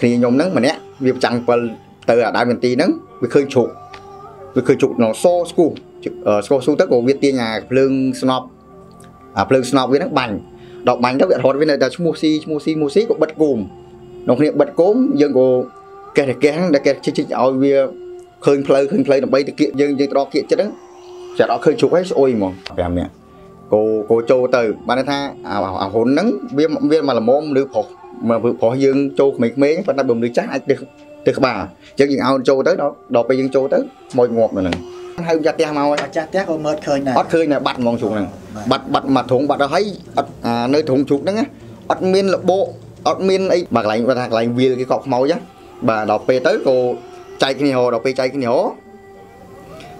គ្នាខ្ញុំហ្នឹងម្នាក់វាប្រចាំង7ទៅអាដើមមន្ទីរហ្នឹងវាឃើញជ្រុកវាឃើញជ្រុកក្នុងសូស្គូស្គូស៊ូទៅក៏វាទាញអាភ្លើងស្នប់អាភ្លើងស្នប់វាហ្នឹងបាញ់ដល់បាញ់ទៅវារត់វានៅតែឈ្មោះស៊ីឈ្មោះស៊ីឈ្មោះស៊ីក៏បិទគោមក្នុងគ្នាបិទគោមយើងក៏កេះតែកេះហ្នឹងដែលកេះជិះជិះឲ្យវាឃើញផ្លូវឃើញផ្លូវដើម្បីទៅគៀកយើងយើងត្រកគៀកចិត្តហ្នឹងចាត់អត់ឃើញជុកហើយស្អុយហ្មង5នាក់គោគោចូលទៅបានថាអាហ៊ុនហ្នឹងវាវាមកល្មមឬប្រុស មកប្រុសយើងចូលក្មេងៗប៉ុន្តែបើមនុស្សចាស់អាចទៅទៅក្បាលអញ្ចឹងយើងឲ្យចូលទៅដល់ដល់ពេលយើងចូលទៅមកងាប់នៅហ្នឹងហៅចាស់ផ្ទះមកហើយចាស់ផ្ទះក៏មើលឃើញដែរអត់ឃើញតែបាត់ហ្មងជុកហ្នឹងបាត់បាត់មកធុងបាត់ហើយអត់នៅធុងជុកហ្នឹងអត់មានលបោអត់មានអីបើកន្លែងគាត់ថាកន្លែងវាលគេកក់ខ្មោចណាបាទដល់ពេលទៅក៏ចែកគ្នាហោដល់ពេលចែកគ្នាហោ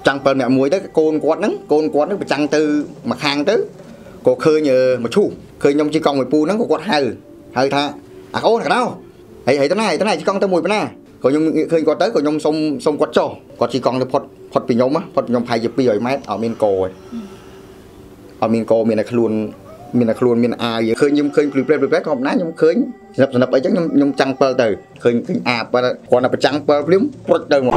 ចាំង7អ្នកមួយទៅកូនគាត់ហ្នឹងកូនគាត់ហ្នឹងប្រចាំងទៅមួយខាងទៅក៏ឃើញមកឈូសឃើញខ្ញុំជិះកង់មួយពូហ្នឹងក៏គាត់ហៅហៅថា អាកូនកណ្ដោហីហីទៅណាហីទៅណាជិះកង់ទៅមួយប៉ុណ្ណាក៏ខ្ញុំឃើញគាត់ទៅក៏ខ្ញុំសុំសុំគាត់ចុះគាត់ជិះកង់ទៅផុតផុតពីខ្ញុំផុតខ្ញុំប្រហែលជា200ម៉ែត្រអត់មានកោទេអត់មានកោមានតែខ្លួនមានតែខ្លួនមានអាវយើងឃើញខ្ញុំឃើញព្រីប្រេតព្រីប្រេតក៏ណាខ្ញុំឃើញស្និបស្និបអីចឹងខ្ញុំខ្ញុំចាំង7ទៅឃើញឃើញអាបើគាត់តែប្រចាំង7ព្រាមព្រុចទៅមក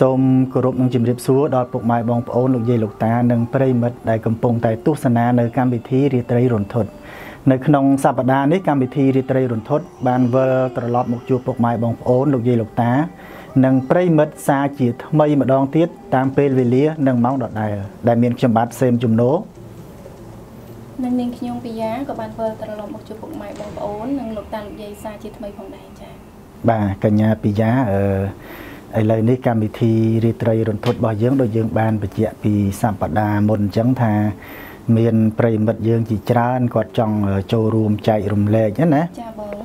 សូមគោរពនឹងជម្រាបសួរដល់ពុកម៉ែបងប្អូនលោកយាយលោកតានិងប្រិយមិត្តដែលកំពុងតែទស្សនានៅកម្មវិធីរាត្រីរន្ធត់នៅក្នុងសប្តាហ៍នេះកម្មវិធីរាត្រីរន្ធត់បានវិលត្រឡប់មកជួបពុកម៉ែបងប្អូនលោកយាយលោកតា និងប្រិយមិត្តសាជាថ្មីម្ដងទៀតតាមពេលវេលានិងម៉ោងដដែលដែលមានខ្ញុំបាទសេមជំនោនិងនាងខ្ញុំពីយ៉ាក៏បានវិលត្រឡប់មកជួបពុកម៉ែបងប្អូននិងលោកតាលោកយាយសាជាថ្មីផងដែរចា៎បាទកញ្ញាពីយ៉ាអឺ ឥឡូវនេះកម្មវិធីរាត្រីរន្ធត់របស់យើងដូចយើងបានបញ្ជាក់ពីសប្តាហ៍មុនអញ្ចឹងថា មានប្រិមិត្តយើងជាច្រើនគាត់ចង់ចូលរួមចែករំលែកណាចាបង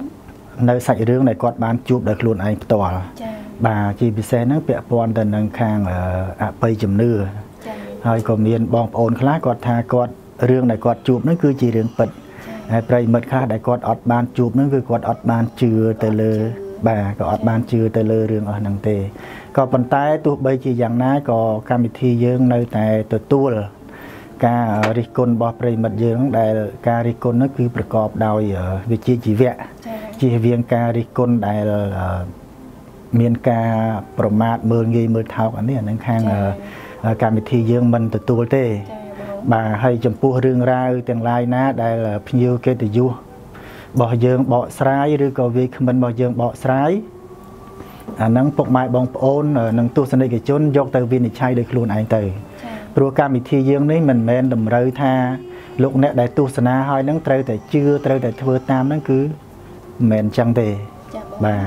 នៅសាច់រឿងដែលគាត់បានជួបដោយខ្លួនឯងផ្ទាល់ចាបាទជាពិសេសហ្នឹងពាក់ព័ន្ធទៅនឹងខាងអបិយជំនឿចាហើយក៏មានបងប្អូនខ្លះគាត់ថាគាត់រឿងដែលគាត់ជួបហ្នឹងគឺជារឿងពិតហើយប្រិមិត្តខ្លះដែលគាត់អត់បានជួបហ្នឹងគឺគាត់អត់បានជឿទៅលើ បាទក៏អត់បានជឿទៅលើរឿងអស់ហ្នឹងទេក៏ប៉ុន្តែទោះបីជាយ៉ាងណាក៏កម្មវិធីយើងនៅតែទទួលការរិះគន់របស់ប្រិមិត្តយើងដែលការរិះគន់នោះគឺប្រកបដោយវិជ្ជាជីវៈជៀសវាងការរិះគន់ដែលមានការប្រមាថមើលងាយមើលថោកអានេះអានឹងខាងកម្មវិធីយើងមិនទទួលទេ បាទហើយចំពោះរឿងរ៉ាវទាំងឡាយណាដែល ភ្ញៀវកិត្តិយស របស់យើងបកស្រាយឬក៏វាគ្មិនរបស់យើងបកស្រាយអាហ្នឹងពុកម៉ែបងប្អូននិងទស្សនិកជនយកទៅវិនិច្ឆ័យដោយខ្លួនឯងទៅព្រោះកម្មវិធីយើងនេះមិនមែនតម្រូវថាលោកអ្នកដែលទស្សនាហើយនឹងត្រូវតែជឿត្រូវតែធ្វើតាមហ្នឹងគឺមិនមែនអញ្ចឹងទេបាទ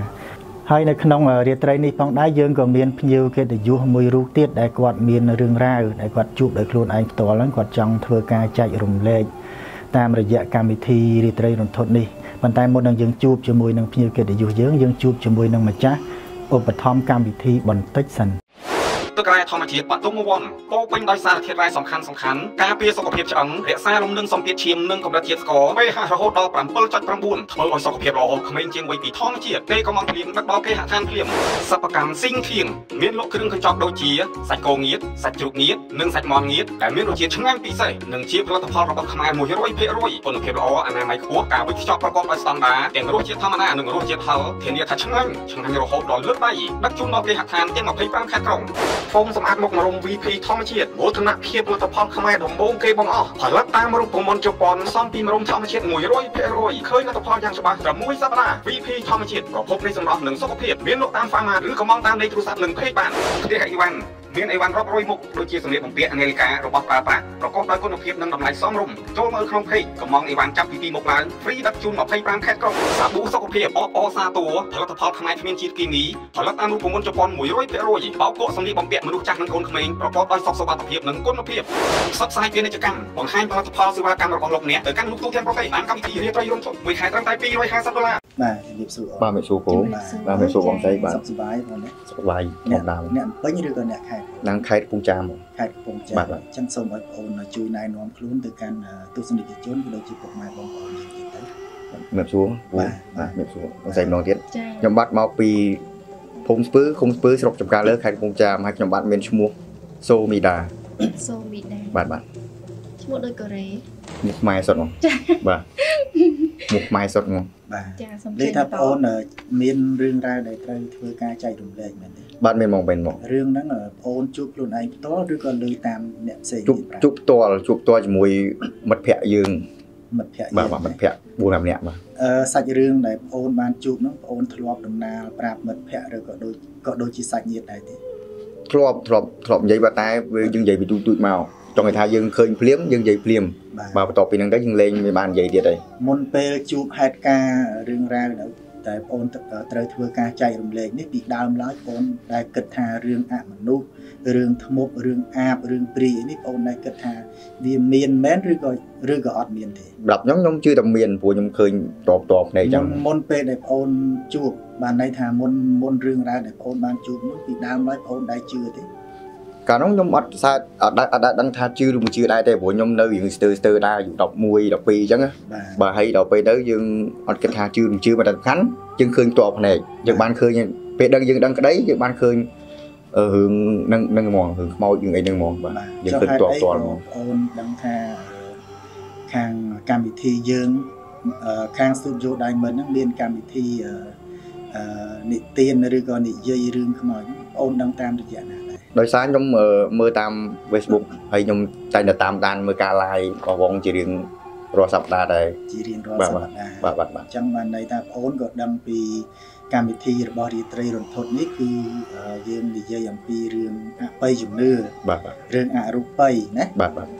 ហើយនៅក្នុងរាត្រីនេះផងដែរយើងក៏មានភ្ញៀវកិត្តិយសមួយរូបទៀតដែលគាត់មានរឿងរ៉ាវដែលគាត់ជួបដោយខ្លួនឯងផ្ទាល់ហ្នឹងគាត់ចង់ធ្វើការចែករំលែកតាមរយៈកម្មវិធីរាត្រីរន្ធត់នេះ ប៉ុន្តែមុននឹងយើងជួបជាមួយនឹងភ្ញៀវកិត្តិយសយើងយើងជួបជាមួយនឹងម្ចាស់ឧបត្ថម្ភកម្មវិធីបន្តិចសិន ទឹករ៉ែធម្មជាតិបាត់ទុំវ័នពោពេញដោយសារធាតុរ៉ែសំខាន់សំខាន់ការពារសុខភាពឆ្អឹងរក្សារំនឹងសម្ពាធឈាមនិងកម្រិតជាតិស្ករ pH រហូតដល់7.9ធ្វើឲ្យសុខភាពល្អក្មេងជាងវ័យពីធម្មជាតិទេក៏មកភ្លៀងដឹកដល់គេហដ្ឋានភ្លៀងសពកម្មស៊ីងធៀងមានលក់គ្រឿងកញ្ចប់ដូចជាសាច់គោងៀតសាច់ជ្រូកងៀតនិងសាច់មាន់ងៀតដែលមានរសជាតិឆ្ងាញ់ពិសេសនិងជាផលិតផលរបស់ខ្មែរ100%គុណភាពល្អអនាម័យខ្ពស់ការវេចខ្ចប់ប្រកបដោយស្តង់ដារទាំងរសជាតិធម្មតានិងរសជាតិហឹរធានាថាឆ្ងាញ់ឆ្ងាញ់រហូតដល់លើកដៃដឹកជូនដល់គេហដ្ឋានទាំង25ខេត្តក្រុងភូមិសម្អាតមុខមរុំ VP ធម្មជាតិមោទនភាពផលិតផលខ្មែរដំបូងគេបងអស់ផលិតតាមរូបមន្តជប៉ុនសំពីមរុំធម្មជាតិ100%ឃើញលទ្ធផលយ៉ាងច្បាស់ត្រឹមមួយសប្តាហ៍ VP ធម្មជាតិប្រភពនៃសម្រស់និងសុខភាពមានលក់តាមហ្វាម៉ាឬក៏មកតាមលេខទូរស័ព្ទនិង page បានផ្ទះអីវ៉ាន់ មានអីវ៉ាន់រាប់រយមុខដូចជាសម្លៀកបំពាក់អាមេរិការបស់ប្រើប្រាស់ប្រកបដោយគុណភាពនិងតម្លៃសមរម្យចូលមើលក្នុងពេកកំងអីវ៉ាន់ចាប់ពី2មុខឡើងហ្វ្រីដឹកជូន25ខែក្រុងសាប៊ូសុខភាពអបអសាតួផលិតផលផ្នែកគ្មានជាតិគីមីផលិតអនុប្រមូលជប៉ុន100%បោកគក់សម្លៀកបំពាក់មនុស្សចាស់និងកូនក្មេងប្រកបដោយសុខសុវត្ថិភាពនិងគុណភាពផ្សព្វផ្សាយពាណិជ្ជកម្មបង្ហាញផលិតផលសេវាកម្មរបស់លោកអ្នកទៅកាន់លោកទូទាំងប្រទេសបានកម្មវិធីរាត្រីរំជុំមួយខែត្រឹមតែ250ដុល្លារបាទជំរាបសួរបាទមេសួរគោបាទមេសួរបងស្រីបាទសុខសប្បាយបងសុខសប្បាយធម្មតាអ្នកពេញឬក៏អ្នកខេឡើងខេត្តកំពង់ចាមមកខេត្តកំពង់ចាមបាទបាទអញ្ចឹងសូមឲ្យបងប្អូនជួយណែនាំខ្លួនទៅកាន់អឺទស្សនិកជនក៏ដូចជាពុកម៉ែបងប្អូនយើងទៀតទៅមេសួរបាទបាទមេសួរបងស្រីម្ដងទៀតចាខ្ញុំបាត់មកពីភូមិស្ពឺឃុំស្ពឺស្រុកចំការលើខេត្តកំពង់ចាមហើយខ្ញុំបាត់មានឈ្មោះសូមីដាសូមីដាបាទបាទឈ្មោះដូចកូរ៉េមុខខ្មែរសុទ្ធហ្មងបាទមុខខ្មែរសុទ្ធហ្មងបាទចាសូមនិយាយថាបងប្អូនអឺមានរឿងរ៉ាវដែលត្រូវធ្វើការចែករំលែកមែនទេ បាទមានមកវិញមករឿងហ្នឹងអឺបងប្អូនជួបខ្លួនឯងផ្ទាល់ឬក៏លើតាមអ្នកផ្សេងជួបទៀតជួបផ្ទាល់ជួបផ្ទាល់ជាមួយមិត្តភ័ក្តិយើងមិត្តភ័ក្តិបាទយើងបាទមិត្តភ័ក្តិ4 5នាក់បាទអឺសាច់រឿងដែលបងប្អូនបានជួបហ្នឹងបងប្អូនធ្លាប់ដំណាលប្រាប់មិត្តភ័ក្តិឬក៏ដូចក៏ដូចជាសាច់ញាតិដែរទេធ្លាប់ធ្លាប់ធ្លាប់និយាយបាទតែវាយើងនិយាយពីទូចទូចមកចង់និយាយថាយើងឃើញភ្លាមយើងនិយាយភ្លាមបាទបាទបន្ទាប់ពីហ្នឹងទៅយើងលេងមិនបាននិយាយទៀតទេមុនពេលជួបហេតុការណ៍រឿងរ៉ាវដែល តែបងប្អូនត្រូវធ្វើការចែករំលែកនេះពីដើមឡើយបងប្អូនដែលគិតថារឿងអមនុស្សរឿងធ្មប់រឿងអាបរឿងព្រីនេះបងប្អូនដែលគិតថាវាមានមែនឬក៏ឬក៏អត់មានទេសម្រាប់ខ្ញុំខ្ញុំជឿតែមានព្រោះខ្ញុំឃើញតបតបភ្នែកអញ្ចឹមុងនមុនពេលដែលបងប្អូនជួបបានន័យថាមុនមុនរឿងរ៉ាវដែលបងប្អូនបានជួបនោះពីដើមឡើយបងប្អូនដែលជឿទេ កាលនោះខ្ញុំអត់សើចអត់ដែរអត់ដែរដឹងថាជឿឬមិនជឿដែរទេព្រោះខ្ញុំនៅរៀងស្ទើរស្ទើរដែរអាយុ11 12អញ្ចឹងណាបាទបាទហើយដល់ពេលទៅយើងអត់គិតថាជឿមិនជឿមិនតែសំខាន់យើងឃើញតបភ្នែកយើងបានឃើញពេលដឹងយើងដឹងក្តីយើងបានឃើញអឺរឿងនឹងនឹងហ្មងរឿងខ្មោចរឿងអីហ្នឹងហ្មងបាទបាទយើងឃើញតបតល់ហ្មងបងប្អូនដឹងថាខាងកម្មវិធីយើងអឺខាង Studio Diamond ហ្នឹងមានកម្មវិធីអឺអឺនិទានឬក៏និយាយរឿងខ្មោចហ្នឹងបងប្អូនដឹងតាមរយៈណា ដែរដោយសារខ្ញុំអឺមើលតាម Facebook ហើយខ្ញុំតែងតែតាមដានមើលការ live របស់វងជារៀងរាល់សប្តាហ៍ដែរជារៀងរាល់បាទសបាទប្តាហ៍បាទបាទបាទអញ្ចឹងបានន័យថាបងប្អូនក៏ដឹងពីកម្មវិធីរបស់រាត្រីរន្ធត់នេះគឺអឺយើងនិយាយអំពីរឿងអបិយជំនឿបាទបាទរឿងអរូបិយណាបាទបាទអ่า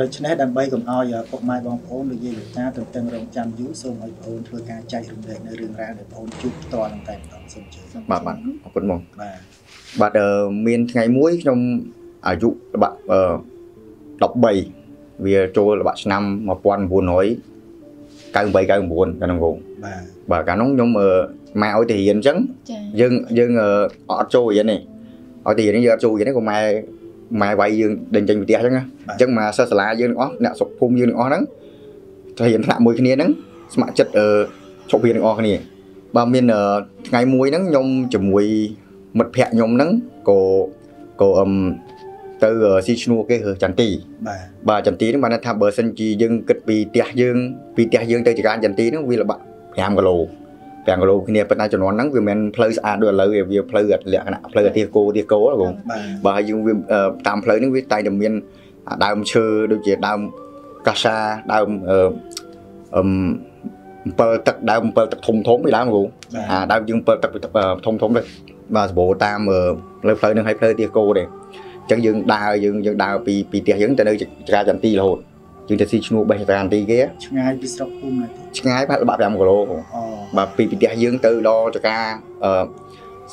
ដូច្នេះដើម្បីកុំឲ្យពុកម៉ែបងប្អូនលោកយាយលោកតាទន្ទឹងរង់ចាំយូរសូមឲ្យបងប្អូនធ្វើការចែករំលែកនៅរឿងរ៉ាវដែលបងប្អូនជួបផ្ទាល់នឹងតែម្ដងសូមជឿបាទបាទអរគុណហ្មងបាទបាទអឺមានថ្ងៃមួយខ្ញុំអាយុល្បាក់អឺ13វាចូលល្បាក់ឆ្នាំ1998 99កាលនោះវងបាទបាទកាលនោះខ្ញុំអឺម៉ែឲ្យទៅរៀនអញ្ចឹងចាយើងយើងអឺអត់ចូលរៀនទេឲ្យទៅរៀនយើងអត់ចូលរៀនទេក៏ម៉ែ ម៉ែវាយយើងដេញចេញពីផ្ទះអញ្ចឹងណាអញ្ចឹងមកសិស្សសាលាយើងទាំងអស់អ្នកសុខភូមិយើងទាំងអស់ហ្នឹងទៅរៀនថ្នាក់មួយគ្នាហ្នឹងស្ម័គ្រចិត្តអឺឈប់រៀនទាំងអស់គ្នាបាទមានអឺថ្ងៃមួយហ្នឹងខ្ញុំជាមួយមិត្តភ័ក្តិខ្ញុំហ្នឹងក៏ក៏អឹមទៅអឺស៊ីឈ្នួលគេគឺចន្ទទីបាទបាទចន្ទីហ្នឹងបានន័យថាបើសិនជាយើងគិតពីផ្ទះយើងពីផ្ទះយើងទៅចការចន្ទីហ្នឹងវាល្បាក់5គីឡូ 5គីឡូគ្នាប៉ុន្តែចំនួនហ្នឹងវាមិនមែនផ្លូវស្អាតដូចឥឡូវទេវាផ្លូវលក្ខណៈផ្លូវអាទាគោទាគោហ៎បងបាទបាទហើយយើងវាអឺតាមផ្លូវហ្នឹងវាតែងតែមានអាដើមឈើដូចជាដើមកាសាដើមអឺអឹមអំពិលទឹកដើមអំពិលទឹកធំធំឯដើមគ្រូបាទអាដើមយើងអំពិលទឹកអឺធំធំទេបាទសម្បូរតាមអឺផ្លូវផ្លូវហ្នឹងហើយផ្លូវទាគោទេអញ្ចឹងយើងដើរយើងយើងដើរពីពីផ្ទះយើងទៅនៅចក្រាចន្ទីរហូត យើងទៅស៊ីឈ្នួលបេះចក្រាចន្ទីគេឆ្ងាយពីស្រុកភូមិណាស់ទេឆ្ងាយប្រហែលបាក់5គីឡូគ្រូអូបាទពីពីផ្ទះយើងទៅដល់ចកាអឺ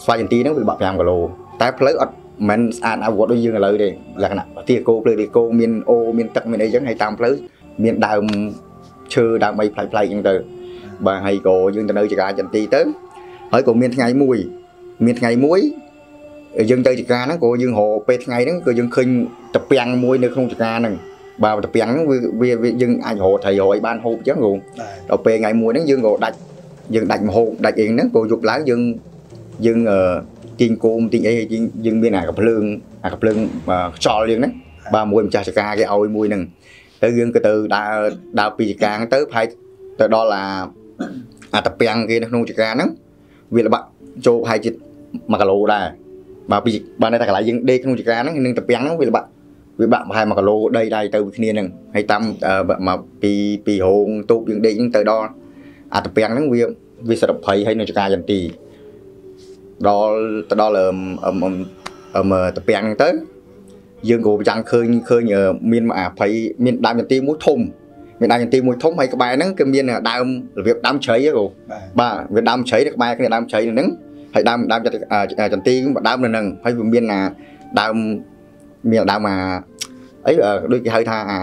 ស្វាយចន្ទីហ្នឹងវាបាក់5គីឡូតែផ្លូវអត់មិនស្អាតអាវុធដូចយើងឥឡូវទេលក្ខណៈទីគោផ្លូវទីគោមានអូមានទឹកមានអីចឹងហើយតាមផ្លូវមានដើមឈើដើមអីផ្លែកផ្លែកចឹងទៅបាទហើយក៏យើងទៅនៅចកាចន្ទីទៅហើយក៏មានថ្ងៃមួយ មានថ្ងៃមួយយើងទៅចកាហ្នឹងក៏យើងរកពេលថ្ងៃហ្នឹងក៏យើងឃើញតាពាំងមួយនៅក្នុងចកាហ្នឹង បាទតាពាំងហ្នឹងវាវាវាយើងអាចរកត្រីរកអីបានហូបចឹងគ្រូបាទដល់ពេលថ្ងៃមួយហ្នឹងយើងក៏ដាច់យើងដាច់មហូបដាច់អីហ្នឹងក៏យប់ឡើងយើងយើងអឺទាញគោមទាញអីយើងយើងមានអាកភ្លើងអាកភ្លើងអឺខ្យល់យើងហ្នឹងបាទមួយម្ចាស់ចការគេឲ្យមួយហ្នឹងទៅយើងក៏ទៅដើរដើរពីចការហ្នឹងទៅផែកទៅដល់អាអាតាពាំងគេនៅក្នុងចការហ្នឹងវាល្បាក់ចូលផែកជិត1គីឡូដែរបាទពីបាទនៅតែកន្លែងយើងដេកក្នុងចការហ្នឹងនឹងតាពាំងហ្នឹងវាល្បាក់ វាបាក់ប្រហែល1គីឡូដីដែរទៅពីគ្នាហ្នឹងហើយតាមអឺមកពីពីរោងទូកយើងដេកហ្នឹងទៅដល់អាតាពាំងហ្នឹងវាវាសរភ័យហើយនៅចការចន្ទីដល់ទៅដល់អឹមអឹមអឹមអឹមតាពាំងហ្នឹងទៅយើងក៏ចាំងឃើញឃើញអឺមានអាភ័យមានដើមចន្ទីមួយធំមានដើមចន្ទីមួយធំហើយក្បែរហ្នឹងគឺមានដើមរបៀបដើមជ្រៃហ៎គូបាទបាទវាដើមជ្រៃនៅក្បែរគ្នាដើមជ្រៃនៅហ្នឹងហើយដើមដើមចន្ទីអឺចន្ទីមួយដើមនៅហ្នឹងហើយវាមានអាដើម មានដើមអាអីអឺដូចគេហៅថាអា